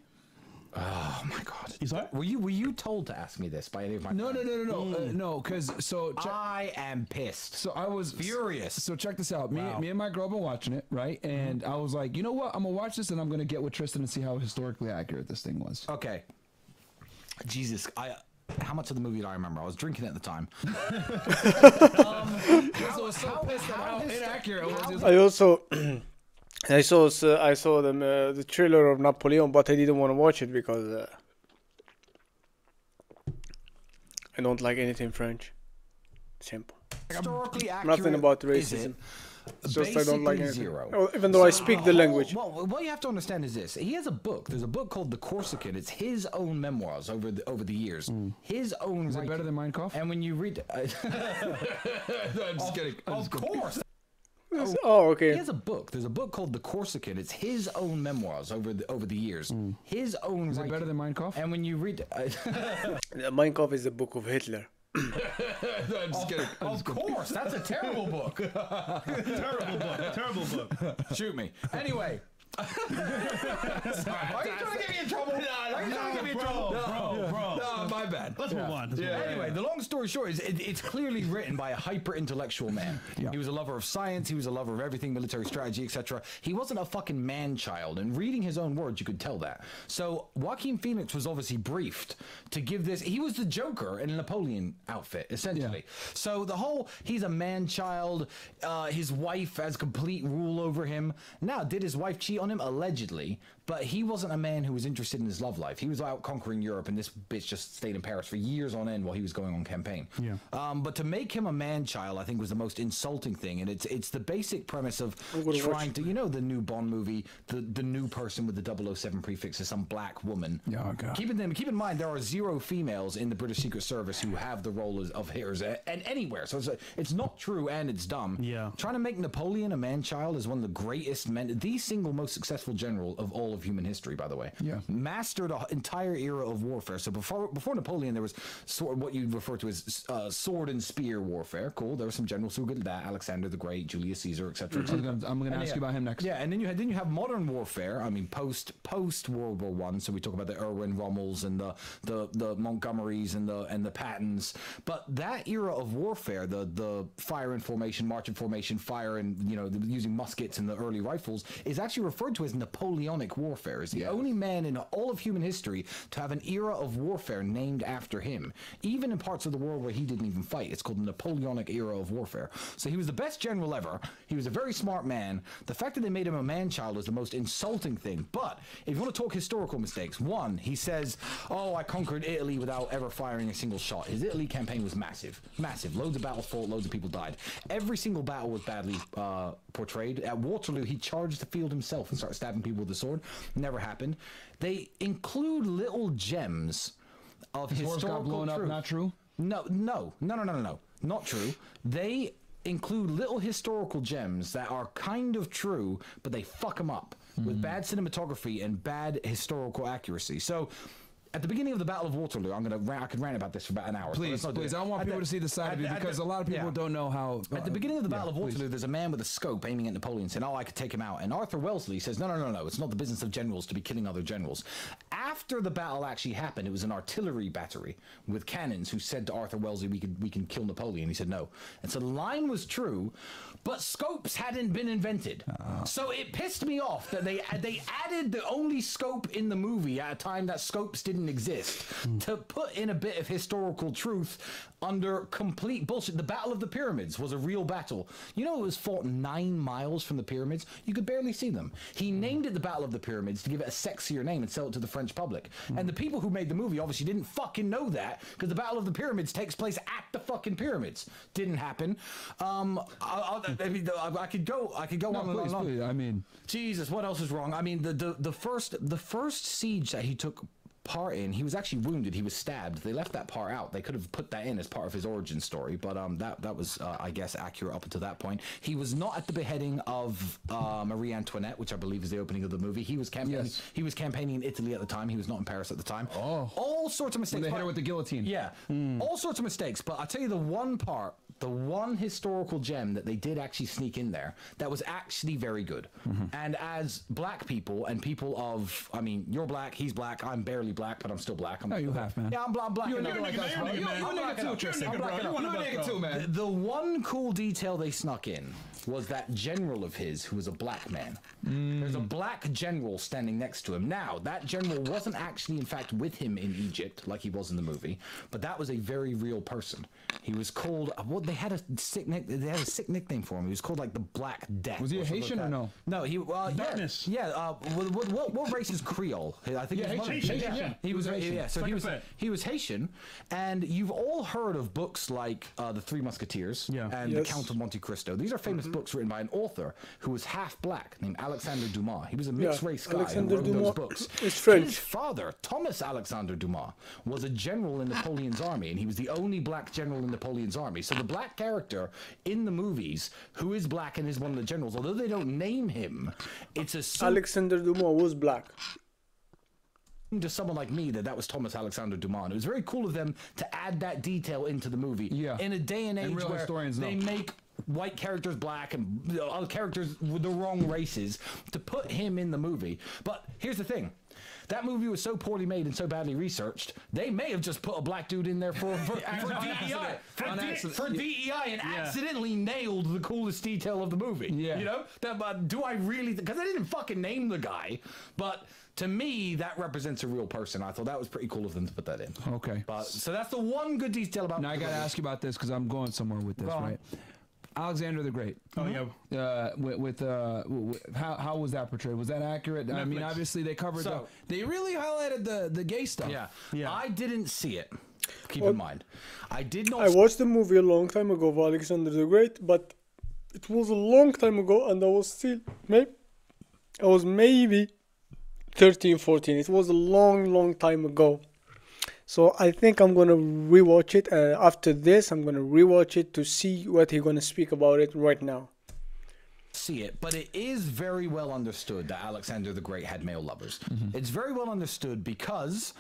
oh my god. You saw it? Were you were you told to ask me this by any of my No, no, friends? no, no, no, uh, no. Because so check, I am pissed. so I was Furious. So check this out. Me, Wow. me and my girl been watching it, right? And I was like, you know what? I'm gonna watch this, and I'm gonna get with Tristan and see how historically accurate this thing was. Okay. Jesus, I. How much of the movie do I remember? I was drinking at the time. I was so pissed how inaccurate was. He was like, I also I saw s- I saw the uh, the trailer of Napoleon, but I didn't want to watch it because uh, I don't like anything French. Simple. Historically accurate. Nothing about is it? racism. It's just I don't like Basically anything. zero. Oh, even though I speak the language. Well, what you have to understand is this: he has a book. There's a book called The Corsican. It's his own memoirs over the over the years. His own. Is it better than Mein Kampf? And when you read, uh, I'm just kidding. I'm of just kidding. course, Oh, he okay. has a book. There's a book called The Corsican. It's his own memoirs over the over the years. His own. Is it better than Mein Kampf? And when you read, uh, Mein Kampf is the book of Hitler. I'm just kidding. I'm of just kidding. course, that's a terrible book. terrible book. Terrible book. Shoot me. Anyway. Are you trying to get me in trouble? Are you trying to get me in trouble? bro, bro. No, my bad. Let's move on. Let's move on. Anyway, the long story short is it, it's clearly written by a hyper intellectual man. He was a lover of science. He was a lover of everything, military strategy, etc. He wasn't a fucking man child. And reading his own words, you could tell that. So Joaquin Phoenix was obviously briefed to give this. He was the Joker in a Napoleon outfit, essentially. So the whole he's a man child. Uh, his wife has complete rule over him. Now, did his wife cheat on him? Allegedly. But he wasn't a man who was interested in his love life. He was out conquering Europe, and this bitch just stayed in Paris for years on end while he was going on campaign. Yeah. Um, but to make him a man child, I think was the most insulting thing, and it's it's the basic premise of gonna watch trying to, you know, the new Bond movie, the the new person with the 007 prefix is some black woman. Yeah, oh God. Keep in them. Keep in mind there are zero females in the British Secret Service who have the role of, of hers, and anywhere. So it's a, it's not true and it's dumb. Yeah. Trying to make Napoleon a man child is one of the greatest men, the single most successful general of all of human history, by the way. Yeah. Mastered an entire era of warfare. So before before Napoleon, there was sword, what you refer to as uh, sword and spear warfare. Cool. There were some generals who were good at that: Alexander the Great, Julius Caesar, etc. I'm gonna, I'm gonna ask yeah. you about him next. Yeah, and then you had then you have modern warfare. I mean, post post World War One. So we talk about the Erwin Rommels and the the the Montgomerys and the and the Pattons. But that era of warfare, the the fire in formation, march in formation, fire and you know the, using muskets and the early rifles, is actually referred to as Napoleonic warfare. Warfare, is the only man in all of human history to have an era of warfare named after him. Even in parts of the world where he didn't even fight, it's called the Napoleonic era of warfare. So he was the best general ever. He was a very smart man. The fact that they made him a man child is the most insulting thing. But if you want to talk historical mistakes, one, he says, "Oh, I conquered Italy without ever firing a single shot." His Italy campaign was massive, massive. Loads of battles fought, loads of people died. Every single battle was badly uh, portrayed. At Waterloo, he charged the field himself and started stabbing people with a sword. Never happened. They include little gems of His historical got blown up. Not true. No, no, no, no, no, no, no. Not true. They include little historical gems that are kind of true, but they fuck them up with hmm. bad cinematography and bad historical accuracy. So. At the beginning of the Battle of Waterloo, I'm gonna rant, I could rant about this for about an hour. so Please, not please. I want people the- to see the side of you because the- a lot of people yeah. don't know how. At the uh, beginning of the Battle of please. Waterloo, there's a man with a scope aiming at Napoleon saying, Oh, I could take him out. And Arthur Wellesley says, No, no, no, no. It's not the business of generals to be killing other generals. after the battle actually happened, it was an artillery battery with cannons who said to Arthur Wellesley, "We could we can kill Napoleon." He said no, and so the line was true, but scopes hadn't been invented. Ah. So it pissed me off that they they added the only scope in the movie at a time that scopes didn't exist hmm. to put in a bit of historical truth under complete bullshit. The Battle of the Pyramids was a real battle. You know, it was fought nine miles from the pyramids. You could barely see them. He hmm. named it the Battle of the Pyramids to give it a sexier name and sell it to the French public. Hmm. And the people who made the movie obviously didn't fucking know that because the Battle of the Pyramids takes place at the fucking pyramids. Didn't happen. Um, I, I, I mean, I, I could go. I could go No, on please, and on. please. I mean, Jesus, what else is wrong? I mean, the, the the first the first siege that he took part in, he was actually wounded. He was stabbed. They left that part out. They could have put that in as part of his origin story, but um, that that was, uh, I guess, accurate up until that point. He was not at the beheading of uh, Marie Antoinette, which I believe is the opening of the movie. He was campaigning. Yes. He was campaigning in Italy at the time. He was not in Paris at the time. Oh. all sorts of mistakes. they hit her with the guillotine. yeah, all sorts of mistakes. But I'll tell you the one part, the one historical gem that they did actually sneak in there that was actually very good. And as black people and people of, I mean, you're black, he's black, I'm barely black, but I'm still black. I'm No, you half, man. Yeah, I'm, I'm black. You're a enough. nigga like us, bro. You- you a I'm nigga black too. Tristan. You enough. a nigga too, man. The, the one cool detail they snuck in was that general of his who was a black man. There's a black general standing next to him. Now, that general wasn't actually, in fact, with him in Egypt like he was in the movie, but that was a very real person. He was called. uh, Well, they had a sick nick. They had a sick nickname for him. He was called like the Black Death. Was he a Haitian like or no? No, he. Uh, yeah, Darkness. yeah. Uh, what, what, what, what race is Creole? I think Yeah, his mother- Haitian, Haitian, yeah. yeah. He was Haitian. Yeah, so he was he was Haitian, and you've all heard of books like uh, the Three Musketeers Yeah. and Yes. the Count of Monte Cristo. These are famous books written by an author who was half black named Alexander Dumas. He was a mixed Yeah, race guy Alexander who wrote Dumas those books. is French. His father, Thomas Alexander Dumas, was a general in Napoleon's army, and he was the only black general in Napoleon's army. So the black character in the movies, who is black and is one of the generals, although they don't name him, it's a Alexander Dumas was black. to someone like me that that was Thomas Alexander Dumas. It was very cool of them to add that detail into the movie. Yeah. In a day and age And where historians they know. make white characters black and other characters with the wrong races to put him in the movie. But here's the thing. That movie was so poorly made and so badly researched, they may have just put a black dude in there for, for, for DEI. For, D- for DEI and accidentally nailed the coolest detail of the movie. Yeah. You know? That, but do I really? Because I didn't fucking name the guy, but to me, that represents a real person. I thought that was pretty cool of them to put that in. Okay. But so that's the one good detail about. Now I gotta ask you about this because I'm going somewhere with this, Go right? Alexander the Great. Oh yeah. Uh, with, with uh, w- w- how how was that portrayed? Was that accurate? I mean, obviously they covered. So- the, they really highlighted the the gay stuff. Yeah. Yeah. I didn't see it. Keep in mind, I did not. I watched the movie a long time ago of Alexander the Great, but it was a long time ago, and I was still maybe I was maybe 13, 14. It was a long, long time ago. So I think I'm gonna rewatch it. Uh, after this, I'm gonna rewatch it to see what he's gonna speak about it right now. see it, but it is very well understood that Alexander the Great had male lovers. It's very well understood because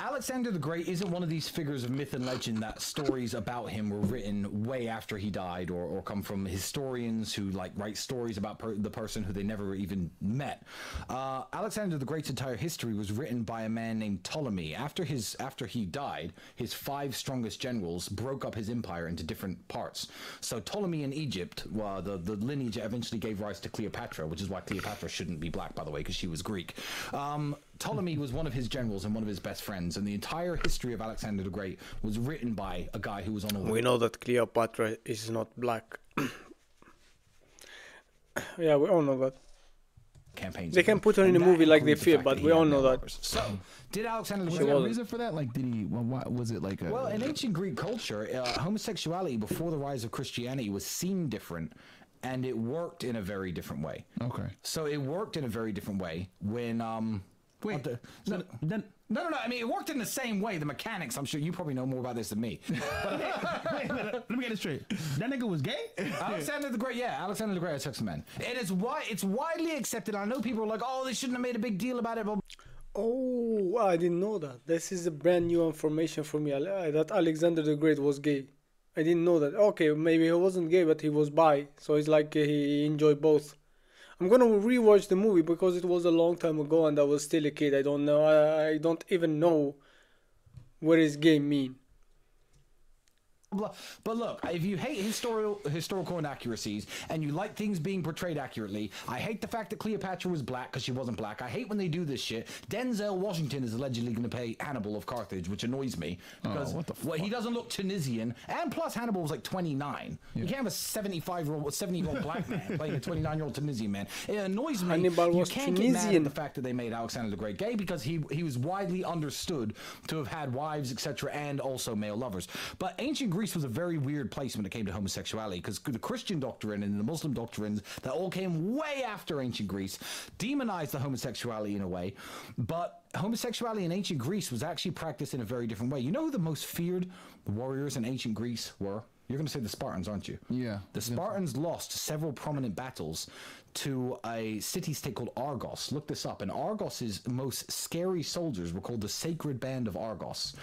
Alexander the Great isn't one of these figures of myth and legend that stories about him were written way after he died or, or come from historians who like write stories about per- the person who they never even met. Uh, Alexander the Great's entire history was written by a man named Ptolemy. After his after he died, his five strongest generals broke up his empire into different parts. So Ptolemy in Egypt, uh, the the lineage eventually gave rise to Cleopatra, which is why Cleopatra shouldn't be black, by the way, because she was Greek. Um, Ptolemy was one of his generals and one of his best friends, and the entire history of Alexander the Great was written by a guy who was on a We know that Cleopatra is not black. yeah, we all know that. campaigns. They can him, put her in a movie like they includes the feel, but we all know that. lovers. So, did Alexander the Was Great there a reason for that? Like, did he? Well, why, was it like a? Well, in ancient Greek culture, uh, homosexuality before the rise of Christianity was seen different, and it worked in a very different way. okay. So it worked in a very different way when um. Wait. the- So no, then no, no, no. I mean, it worked in the same way. The mechanics. I'm sure you probably know more about this than me. wait, wait, let me get this straight. That nigga was gay. Alexander the Great, yeah, Alexander the Great had sex with men. It is why it's widely accepted. I know people are like, "Oh, they shouldn't have made a big deal about it." But Oh, I didn't know that. This is a brand new information for me. Uh, That Alexander the Great was gay. I didn't know that. Okay, maybe he wasn't gay, but he was bi. So it's like he enjoyed both. I'm gonna rewatch the movie because it was a long time ago and I was still a kid. I don't know. I, I don't even know what his game mean. Blah. But look, if you hate historical historical inaccuracies and you like things being portrayed accurately, I hate the fact that Cleopatra was black because she wasn't black. I hate when they do this shit. Denzel Washington is allegedly going to play Hannibal of Carthage, which annoys me oh, because what the well, he doesn't look Tunisian, and plus Hannibal was like 29. You can't have a 75 year old, 70 year old black man playing a 29 year old Tunisian man. It annoys me. Hannibal you was can't get mad at the fact that they made Alexander the Great gay because he he was widely understood to have had wives, etc., and also male lovers. But ancient Greece was a very weird place when it came to homosexuality because the Christian doctrine and the Muslim doctrines that all came way after ancient Greece demonized the homosexuality in a way, but homosexuality in ancient Greece was actually practiced in a very different way. You know who the most feared warriors in ancient Greece were? You're going to say the Spartans, aren't you? Yeah. The Spartans lost several prominent battles to a city state called Argos. Look this up. And Argos's most scary soldiers were called the Sacred Band of Argos.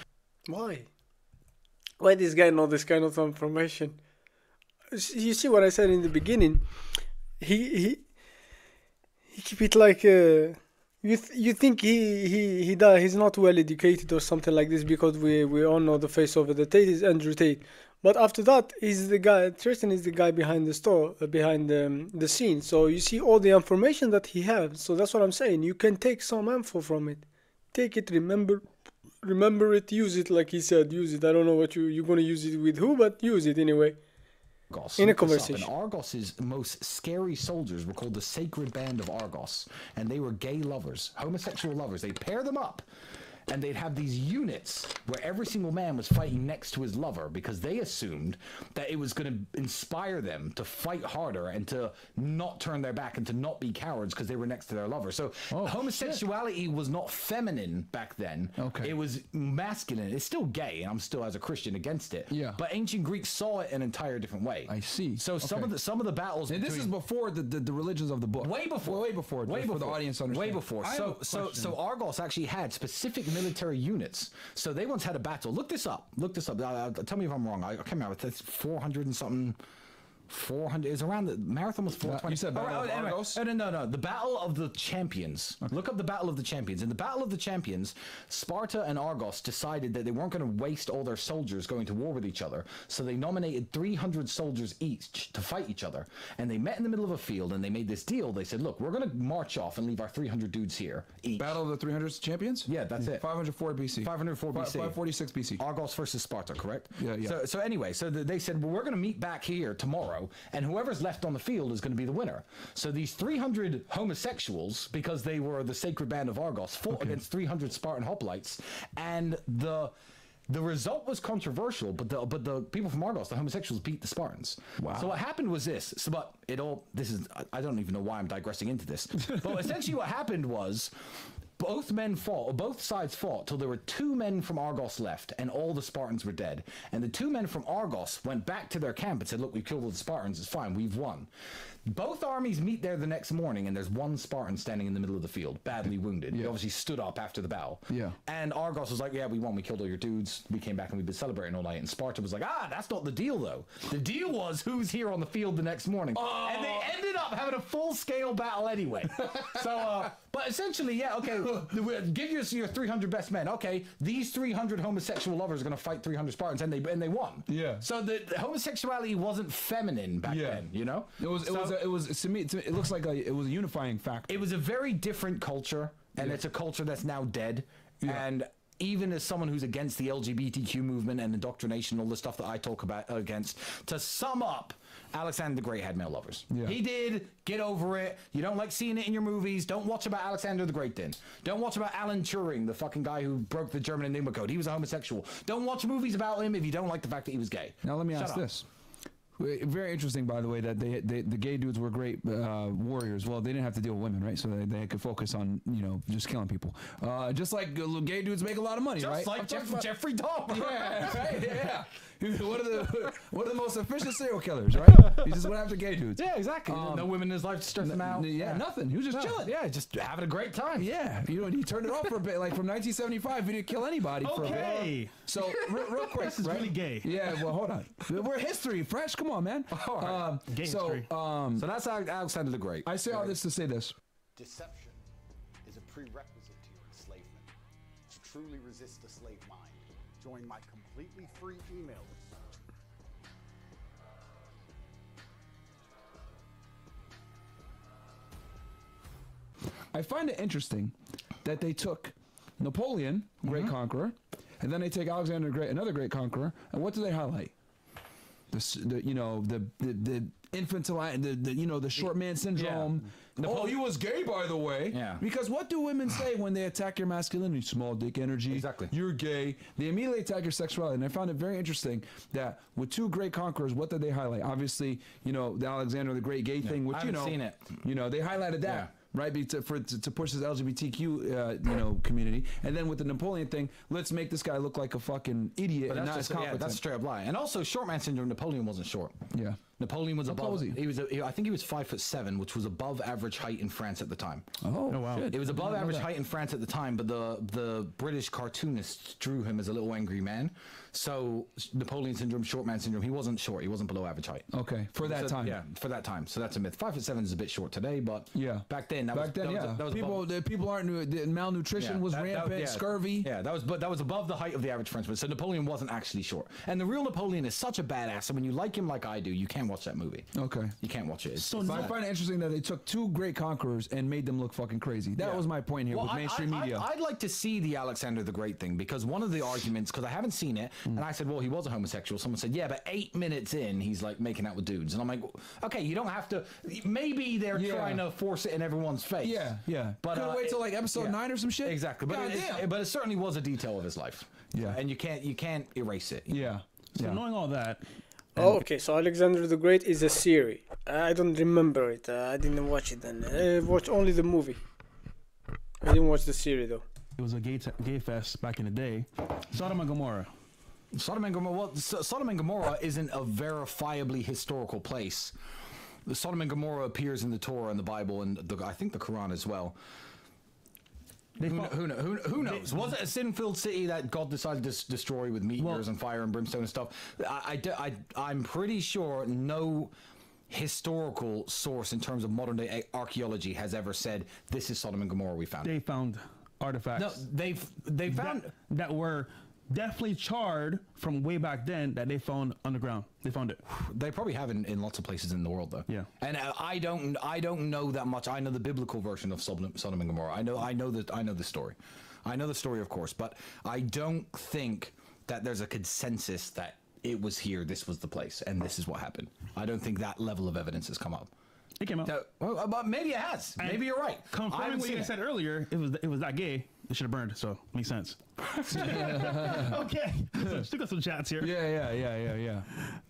Why? Why this guy know this kind of information? You see what I said in the beginning. He he he keep it like uh, you th- you think he he he die he's not well educated or something like this because we we all know the face of the Tate is Andrew Tate. But after that, he's the guy. Tristan is the guy behind the store, uh, behind the, um, the scene. So you see all the information that he has. So that's what I'm saying. You can take some info from it. Take it. Remember, remember it. Use it like he said. Use it. I don't know what you you're gonna use it with who, but use it anyway. Argos. In a Look this up. conversation. Argos's most scary soldiers were called the Sacred Band of Argos, and they were gay lovers, homosexual lovers. They'd pair them up, and they'd have these units where every single man was fighting next to his lover because they assumed that it was going to inspire them to fight harder and to not turn their back and to not be cowards because they were next to their lover. So oh, homosexuality was not feminine back then. Okay. It was masculine. It's still gay, and I'm still as a Christian against it. Yeah. But ancient Greeks saw it an entire different way. I see. So some of the some of the battles. And this is before the, the, the religions of the book. way before, Way before. way before the audience to understand. Way before. So so so Argos actually had specific military units. So they once had a battle. Look this up. Look this up. Uh, uh, tell me if I'm wrong. I, I can't remember. It's 400 and something. 400 is around the marathon was 420. you said Battle Oh, of anyway, Argos? No, no, no, no. The Battle of the Champions. Look up the Battle of the Champions. In the Battle of the Champions, Sparta and Argos decided that they weren't going to waste all their soldiers going to war with each other. So they nominated 300 soldiers each to fight each other. And they met in the middle of a field and they made this deal. They said, look, we're going to march off and leave our 300 dudes here each. Battle of the 300 champions? Yeah, that's it. 504 BC. 504 BC. 546 BC. Argos versus Sparta, correct? Yeah, yeah. So, so anyway, so th- they said, well, we're going to meet back here tomorrow, and whoever's left on the field is going to be the winner. So these 300 homosexuals, because they were the sacred band of Argos, fought against 300 Spartan hoplites, and the the result was controversial, but the but the people from Argos, the homosexuals, beat the Spartans. Wow. So what happened was this. So, but it all this is I- I don't even know why I'm digressing into this. but essentially, what happened was both men fought, both sides fought till there were two men from Argos left, and all the Spartans were dead. And the two men from Argos went back to their camp and said, "Look, we killed all the Spartans. It's fine. We've won." Both armies meet there the next morning, and there's one Spartan standing in the middle of the field, badly wounded. He obviously stood up after the battle. Yeah. And Argos was like, "Yeah, we won. We killed all your dudes. We came back and we've been celebrating all night." And Sparta was like, "Ah, that's not the deal, though. The deal was who's here on the field the next morning." And they ended up having a full-scale battle anyway. so, uh, but essentially, yeah, okay. Give us your 300 best men. Okay, these 300 homosexual lovers are going to fight 300 Spartans, and they and they won. Yeah. So the, homosexuality wasn't feminine back Yeah. then. You know. It was. It So- was. It was. To me, to me, it looks like a, it was a unifying factor. it was a very different culture, and it's a culture that's now dead. Yeah. And even as someone who's against the LGBTQ movement and indoctrination, all the stuff that I talk about against, to sum up, Alexander the Great had male lovers. Yeah. He did. Get over it. You don't like seeing it in your movies. Don't watch about Alexander the Great then. Don't watch about Alan Turing, the fucking guy who broke the German Enigma code. He was a homosexual. Don't watch movies about him if you don't like the fact that he was gay. Now let me Shut ask up. this. Very interesting, by the way, that they, they the gay dudes were great uh, warriors. Well, they didn't have to deal with women, right? So they, they could focus on you know just killing people. Uh, just like uh, gay dudes make a lot of money, Just right? like Jeff- Jeffrey Dahmer. Yeah, right. Yeah, one of the one of the most efficient serial killers, right? He just went after gay dudes. Yeah, exactly. no women in his life to stress him out. Yeah, nothing. He was just No, chilling. Yeah, just having a great time. Yeah, you know, and he turned it off for a bit. Like from 1975, he didn't kill anybody for a bit. Okay. So real, real quick, This is right? really gay. Yeah, well, hold on. We're history, fresh. Come on, man. All right. Um, Gay so, history. um, So that's Al- Alexander the Great. I say all this to say this. Deception is a prerequisite to your enslavement. To truly resist the slave mind, join my completely free email I find it interesting that they took Napoleon, great Mm-hmm. conqueror, and then they take Alexander the Great, another great conqueror, and what do they highlight? The, the you know the the, the infantile the, the you know the short man syndrome. Oh, he was gay, by the way. Yeah. Because what do women say when they attack your masculinity? Small dick energy. Exactly. You're gay. They immediately attack your sexuality, and I found it very interesting that with two great conquerors, what did they highlight? Obviously, you know the Alexander the Great gay thing, which you know, seen it. you know, they highlighted that Yeah. Right? Be to, for to, to push this LGBTQ uh, you know community, and then with the Napoleon thing, let's make this guy look like a fucking idiot But and that's not as just, yeah, that's a straight up lie. And also, short man syndrome. Napoleon wasn't short. yeah. Napoleon was tall above. was he? He was. A, he- I think he was five foot seven, which was above average height in France at the time. Oh, oh wow. shit. It was above I didn't know average height in France at the time, but the the British cartoonists drew him as a little angry man. So Napoleon syndrome, short man syndrome. He wasn't short. He wasn't below average height. Okay, for that So, time. Yeah, for that time. So that's a myth. Five foot seven is a bit short today, but Yeah. back then that Back was, then, that was- yeah. that was people, the people aren't the malnutrition yeah, was that- that- rampant, yeah. scurvy. Yeah, that was but that was above the height of the average Frenchman. So Napoleon wasn't actually short. And the real Napoleon is such a badass. And when you like him like I do, you can't watch that movie. Okay. You can't watch it. It's, So it's I find it interesting that they took two great conquerors and made them look fucking crazy. That Yeah. was my point here Well, with I- mainstream I, media. I'd, I'd like to see the Alexander the Great thing because one of the arguments, because I haven't seen it, Mm. and I said, well, he was a homosexual. Someone said, yeah, but eight minutes in, he's like making out with dudes. And I'm like, okay, you don't have to. Maybe they're Yeah. trying to force it in everyone's face. yeah, yeah. But Could've uh, wait till like episode yeah. nine or some shit. Exactly, but God it, damn. it- but it certainly was a detail of his life. Yeah. and you can't you can't erase it. yeah, So yeah. knowing all that, Oh, okay. So Alexander the Great is a series. I don't remember it. Uh, I didn't watch it then. I watched only the movie. I didn't watch the series though. it was a gay gay fest back in the day. Sodom and Gomorrah. Sodom and Gomorrah. Well, S- Sodom and Gomorrah isn't a verifiably historical place. The Sodom and Gomorrah appears in the Torah and the Bible and the, I think the Quran as well. They Who, fought- kn- who, kn- who, who knows? Was it a sin-filled city that God decided to s- destroy with meteors Well- and fire and brimstone and stuff? I, I, am pretty sure no historical source in terms of modern day archaeology has ever said this is Sodom and Gomorrah we found. they found artifacts no, they've they found that, that were definitely charred from way back then that they found underground. They found it. They probably have in, in lots of places in the world, though. Yeah. And uh, I don't, I don't know that much. I know the biblical version of Sodom, Sodom and Gomorrah. I know, I know that, I know the story. I know the story, of course, but I don't think that there's a consensus that it was here, this was the place, and this is what happened. I don't think that level of evidence has come up. It came out. No, well, uh, maybe it has. And maybe you're right. Confirming what you it. said earlier, it was it was that gay. It should have burned. So makes sense. okay, so still got some chats here. Yeah, yeah, yeah, yeah, yeah.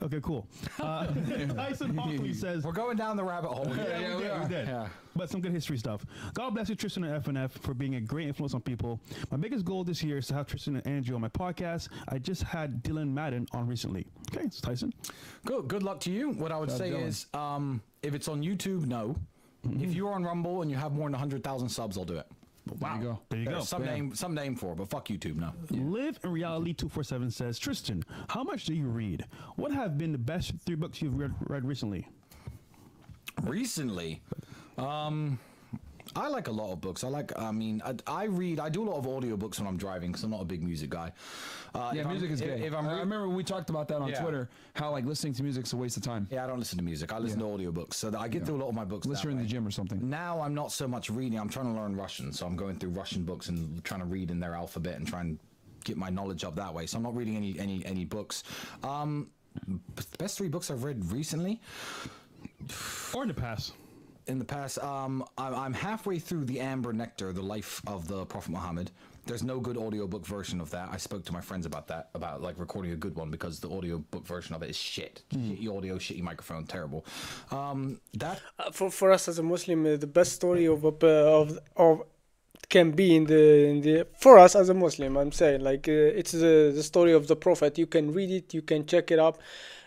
Okay, cool. Uh, Tyson Hockley says. We're going down the rabbit hole. Yeah, yeah, we we did, we did. Yeah. But some good history stuff. God bless you, Tristan and FNF, for being a great influence on people. My biggest goal this year is to have Tristan and Andrew on my podcast. I just had Dylan Madden on recently. Okay, it's Tyson. Good. Good luck to you. What I would Shout say Dylan. is, um, if it's on YouTube, no. If you're on Rumble and you have more than hundred thousand subs, I'll do it. Wow. you go. There you go. Some name, some name for, it, but fuck YouTube now. Live in Reality 247 says, Tristan, how much do you read? What have been the best three books you've read, read recently? Recently, um, I like a lot of books. I like, I mean, I, I read, I do a lot of audiobooks when I'm driving because I'm not a big music guy. Uh, Yeah, if I'm- music is if- If I'm I remember we talked about that on Yeah. Twitter. How like listening to music's a waste of time. Yeah, I don't listen to music. I listen to audiobooks, so that I get through a lot of my books. Unless you're in the gym or something. Now I'm not so much reading. I'm trying to learn Russian, so I'm going through Russian books and trying to read in their alphabet and try and get my knowledge up that way. So I'm not reading any any any books. Um, best three books I've read recently Or in the past? In the past. Um, I'm, I'm halfway through the Amber Nectar, the life of the Prophet Muhammad. There's no good audiobook version of that. I spoke to my friends about that, about like recording a good one because the audiobook version of it is shit. Shitty audio, shitty microphone, terrible. Um, that Uh, for for us as a Muslim, uh, the best story of uh, of of can be in the in the for us as a Muslim. I'm saying like uh, it's the the story of the Prophet. You can read it, you can check it up,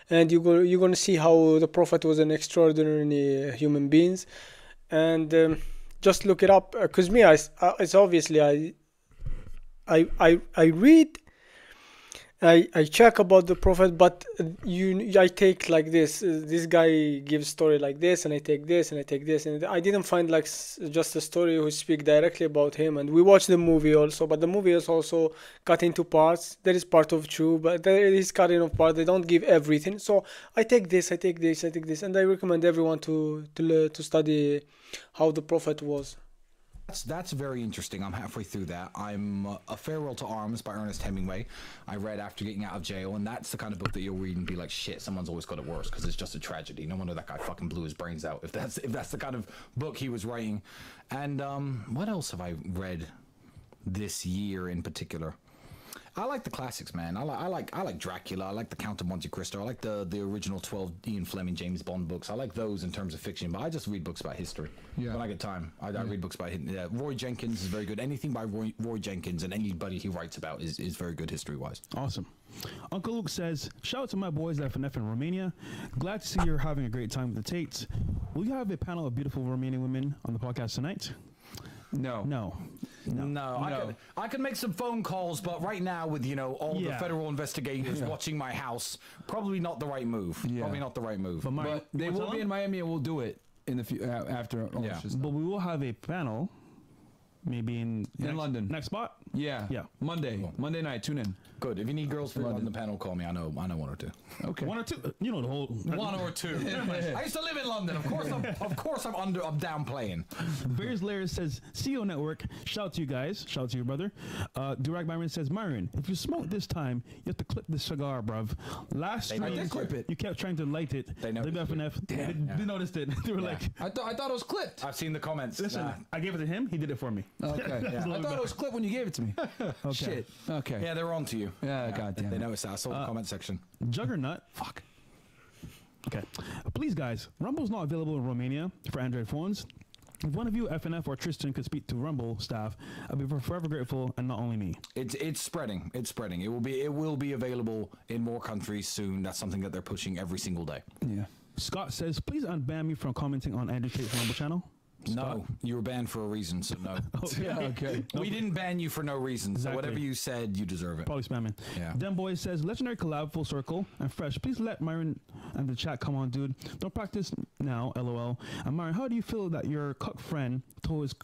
and you go you're gonna see how the Prophet was an extraordinary human beings, and um, just look it up. Because me, I, uh, it's obviously I I I I read I, I check about the prophet but you I take like this uh, this guy gives story like this and I take this and I take this and I didn't find like just a story who speak directly about him and we watched the movie also but the movie is also cut into parts. There is part of true but there is cut in of part. They don't give everything. So I take this I take this I take this and I recommend everyone to to to study how the prophet was That's that's very interesting. I'm halfway through that. I'm uh, A Farewell to Arms by Ernest Hemingway. I read after getting out of jail, and that's the kind of book that you'll read and be like, "Shit, someone's always got it worse," because it's just a tragedy. No wonder that guy fucking blew his brains out. If that's if that's the kind of book he was writing. And um, what else have I read this year in particular? I like the classics, man. I like I like I like Dracula. I like the Count of Monte Cristo. I like the the original twelve Ian Fleming James Bond books. I like those in terms of fiction. But I just read books about history Yeah. when I get time. I, I read books about yeah, Roy Jenkins is very good. Anything by Roy, Roy Jenkins and anybody he writes about is, is very good history wise. Awesome. Uncle Luke says, shout out to my boys at FNF in Romania. Glad to see you're having a great time with the Tates. Will you have a panel of beautiful Romanian women on the podcast tonight? No. No. No, I No. could I could make some phone calls, but right now with you know all Yeah. the federal investigators watching my house, probably not the right move. Yeah. Probably not the right move. But, Mari, But they will tell be in? Miami and we'll do it in the few, uh, after. Yeah. But we will have a panel, maybe in In next- London. Next spot. yeah. Yeah. Monday. Monday night. Tune in. Good. If you need girls for on the panel, call me. I know I know one or two. Okay. One or two. You know the whole. One or two. I used to live in London. Of course, I'm, of course, I'm under. I'm downplaying. Bears Lair says, CEO Network, shout out to you guys. Shout out to your brother. Uh, Durag Myron says, Myron, if you smoke this time, you have to clip this cigar, bruv. Last They stream, noticed clip it. you kept trying to light it. They noticed WFNF, they, they noticed it. they were like, I thought I thought it was clipped. I've seen the comments. listen, Nah. I gave it to him. He did it for me. Okay. I thought it was clipped when you gave it to me. Shit. Okay. Yeah, they're on to you. Yeah, goddamn They it. noticed that. I saw the uh, comment section. Juggernaut. Fuck. Okay. Please, guys, Rumble's not available in Romania for Android phones. If one of you, FNF or Tristan, could speak to Rumble staff, I'd be forever grateful, and not only me. It's it's spreading. It's spreading. It will be it will be available in more countries soon. That's something that they're pushing every single day. Yeah. Scott says, please unban me from commenting on Andrew Tate's Rumble channel. No, you were banned for a reason, so no. Yeah. Okay. we didn't ban you for no reason. So Exactly. whatever you said, you deserve it. Probably spamming. Yeah. Dem Boy says, legendary collab, full circle, and fresh. Please let Myron and the chat come on, dude. Don't practice now, lol. And Myron, how do you feel that your cuck friend told his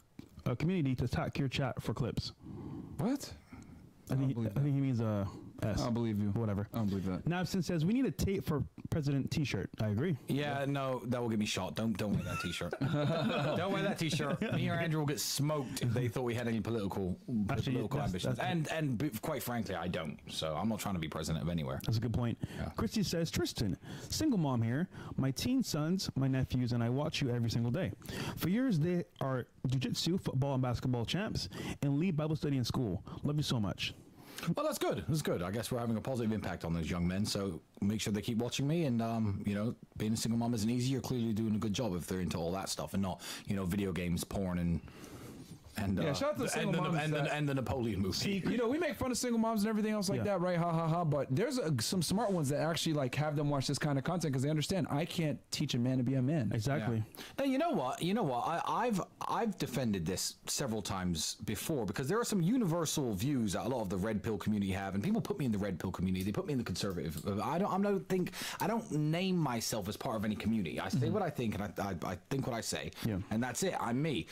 uh, community to attack your chat for clips? What? I think, believe I think he means uh, S. I don't believe you. Whatever. I don't believe that. Nabson says, we need a Tate for President t-shirt. I agree. Yeah, no, that will get me shot. Don't don't wear that T-shirt. don't wear that T-shirt. Me or Andrew will get smoked if they thought we had any political Actually, political that's- ambitions. that's- and and b- quite frankly, I don't. So I'm not trying to be president of anywhere. That's a good point. Christy says, Tristan, single mom here. My teen sons, my nephews, and I watch you every single day. For years, they are jiu-jitsu, football, and basketball champs, and lead Bible study in school. Love you so much. Well, that's good. That's good. I guess we're having a positive impact on those young men. So make sure they keep watching me. And um, you know, being a single mom isn't easy. You're clearly doing a good job if they're into all that stuff and not you know video games, porn, and and Yeah, uh, shout out to the- single and, the, moms and, the, and the Napoleon movie. You know, we make fun of single moms and everything else like Yeah. that, right? Ha ha ha. But there's a, some smart ones that actually like have them watch this kind of content because they understand I can't teach a man to be a man. Exactly. Now you know what? You know what? I, I've I've defended this several times before because there are some universal views that a lot of the red pill community have, and people put me in the red pill community. They put me in the conservative. I don't. I don't think. I don't name myself as part of any community. I say what I think, and I, I, I think what I say, Yeah. and that's it. I'm me.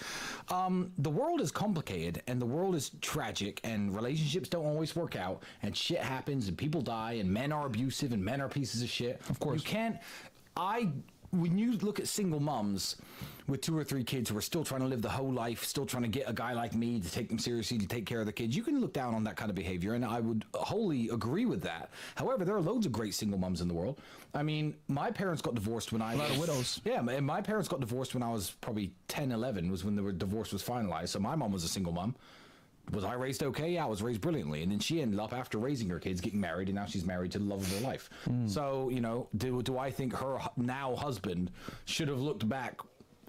Um, the world is complicated, and the world is tragic, and relationships don't always work out, and shit happens, and people die, and men are abusive, and men are pieces of shit. Of course. you can't. I when you look at single mums with two or three kids who are still trying to live the whole life, still trying to get a guy like me to take them seriously, to take care of the kids, you can look down on that kind of behavior, and I would wholly agree with that. However, there are loads of great single mums in the world. I mean, my parents got divorced when I A lot of widows. Yeah, and my parents got divorced when I was probably 10, 11, was when the divorce was finalized. So my mom was a single mum. Was I raised okay? Yeah, I was raised brilliantly. And then she ended up, after raising her kids, getting married, and now she's married to the love of her life. So, you know, do, do I think her now husband should have looked back,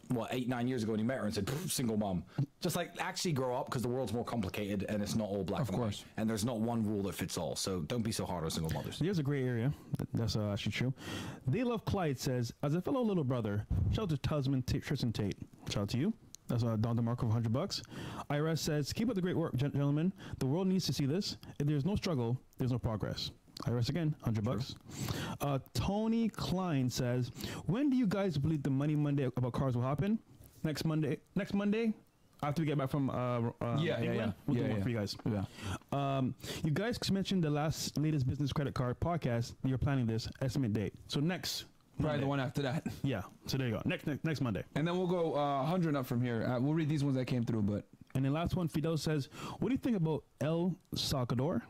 what, eight, nine years ago when he met her and said, single mom? Just like actually grow up because the world's more complicated and it's not all black Of and course. white. And there's not one rule that fits all. So don't be so hard on single mothers. Here's a gray area. That's uh, actually true. They Love Clyde says, as a fellow little brother, shout out to Tasman T- Tristan Tate. Shout out to you. That's uh, Don DeMarco for 100 bucks. IRS says, keep up the great work, gen- gentlemen. The world needs to see this. If there's no struggle, there's no progress. IRS again, 100 bucks. Uh, Tony Klein says, when do you guys believe the Money Monday about cars will happen? Next Monday. Next Monday? After we get back from uh, uh, Yeah, yeah, England? yeah. We'll Yeah, do one yeah. for you guys. Yeah. Um, you guys mentioned the last latest business credit card podcast. You're planning this estimate date. So next, Probably Monday. the one after that. Yeah. So there you go. Next next, next Monday. And then we'll go uh, 100 up from here. Uh, we'll read these ones that came through, but And then last one, Fidel says, "What do you think about El Salvador?"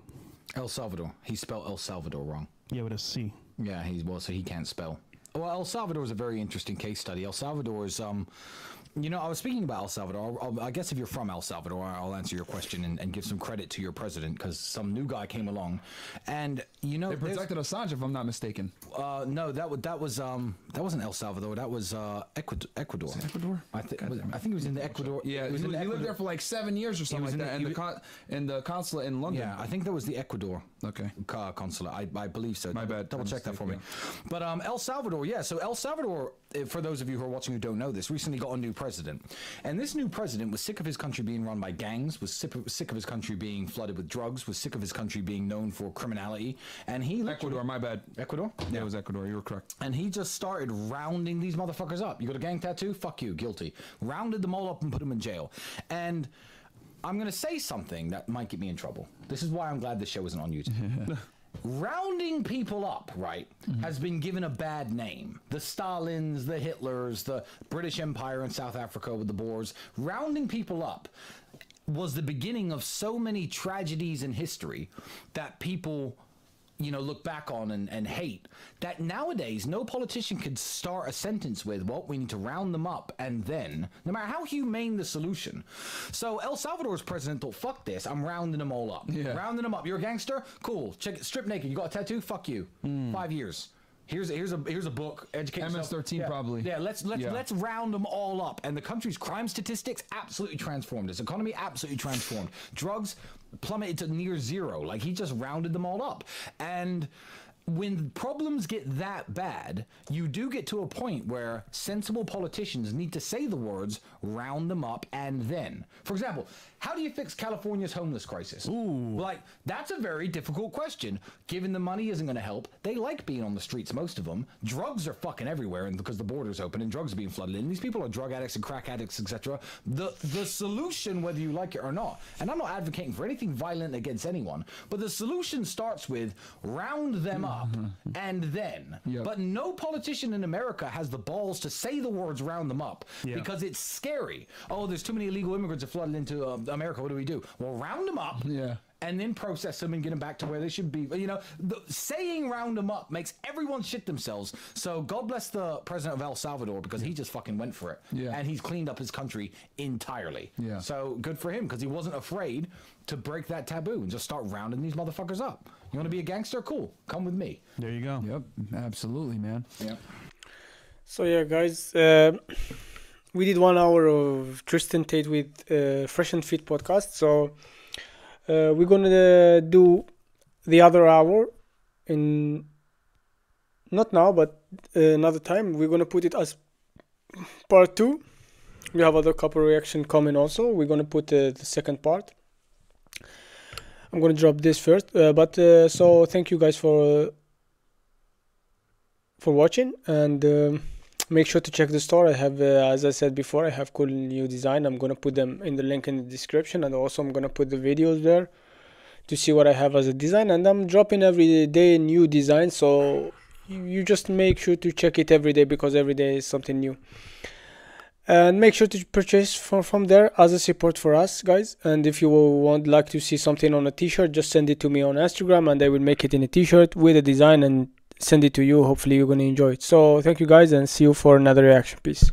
El Salvador. He spelled El Salvador wrong. Yeah, with a C. Yeah, he's well, so he can't spell. Well, El Salvador is a very interesting case study. El Salvador is, um, you know, I was speaking about El Salvador. I'll, I guess if you're from El Salvador, I'll answer your question and, and give some credit to your president because some new guy came along, and you know, they protected Assange, if I'm not mistaken. uh, no, that was that was um that wasn't El Salvador. That was uh Ecuador. Ecuador. Ecuador? I think I think it was in the Ecuador. Yeah, he, was in he lived there for like seven years or something like in that, the- and the he con- and the consulate in London. Yeah, I think that was the Ecuador. Okay. Consulate. I, I believe so. My double, bad. Double check that for me. But um, El Salvador, yeah. So El Salvador, Uh, for those of you who are watching who don't know this, recently got a new president, and this new president was sick of his country being run by gangs, was sick of, sick of his country being flooded with drugs, was sick of his country being known for criminality, and he Ecuador, my bad. Ecuador. Yeah, it was Ecuador. You were correct. And he just started rounding these motherfuckers up. You got a gang tattoo? Fuck you, guilty. Rounded them all up and put them in jail. And I'm going to say something that might get me in trouble. This is why I'm glad this show isn't on YouTube. Rounding people up, right, mm-hmm. has been given a bad name. The Stalins, the Hitlers, the British Empire in South Africa with the Boers. Rounding people up was the beginning of so many tragedies in history that people you know look back on and, and hate that nowadays no politician could start a sentence with well we need to round them up and then no matter how humane the solution so el salvador's president thought fuck this i'm rounding them all up Yeah. rounding them up you're a gangster cool check it strip naked you got a tattoo fuck you five years Here's a, here's a here's a book. Educate yourself. MS-13 Yeah. probably. Yeah, let's let's Yeah. let's round them all up. And the country's crime statistics absolutely transformed. Its economy absolutely transformed. Drugs plummeted to near zero. Like he just rounded them all up. And when problems get that bad, you do get to a point where sensible politicians need to say the words round them up and then. For example, how do you fix California's homeless crisis? Ooh. Like, that's a very difficult question. Given the money isn't going to help, they like being on the streets, most of them. Drugs are fucking everywhere and because the border's open and drugs are being flooded in. These people are drug addicts and crack addicts, etc. The the solution, whether you like it or not, and I'm not advocating for anything violent against anyone, but the solution starts with round them up and then. Yep. But no politician in America has the balls to say the words round them up Yeah. because it's scary. Oh, there's too many illegal immigrants that flooded into uh, America. What do we do? Well, round them up. Yeah. And then process them and get them back to where they should be. You know, the, saying round them up makes everyone shit themselves. So God bless the president of El Salvador because he just fucking went for it. Yeah. And he's cleaned up his country entirely. Yeah. So good for him because he wasn't afraid to break that taboo and just start rounding these motherfuckers up. You want to be a gangster? Cool. Come with me. There you go. Yep, absolutely, man. Yeah. So yeah, guys, uh, we did one hour of Tristan Tate with uh, Fresh and Fit podcast. So uh, we're gonna do the other hour in not now, but uh, another time. We're gonna put it as part two. We have other couple reaction coming also. We're gonna put uh, the second part. I'm gonna drop this first, uh, but uh, so thank you guys for for watching and. Um, make sure to check the store. I have uh, as i said before i have cool new design. I'm gonna put them in the link in the description and also i'm gonna put the videos there to see what i have as a design. And i'm dropping every day new design so you, just make sure to check it every day because every day is something new. And make sure to purchase from, from there as a support for us guys. And if you want like to see something on a t-shirt just send it to me on instagram and i will make it in a t-shirt with a design and send it to you. Hopefully you're going to enjoy it. So thank you guys and see you for another reaction. Peace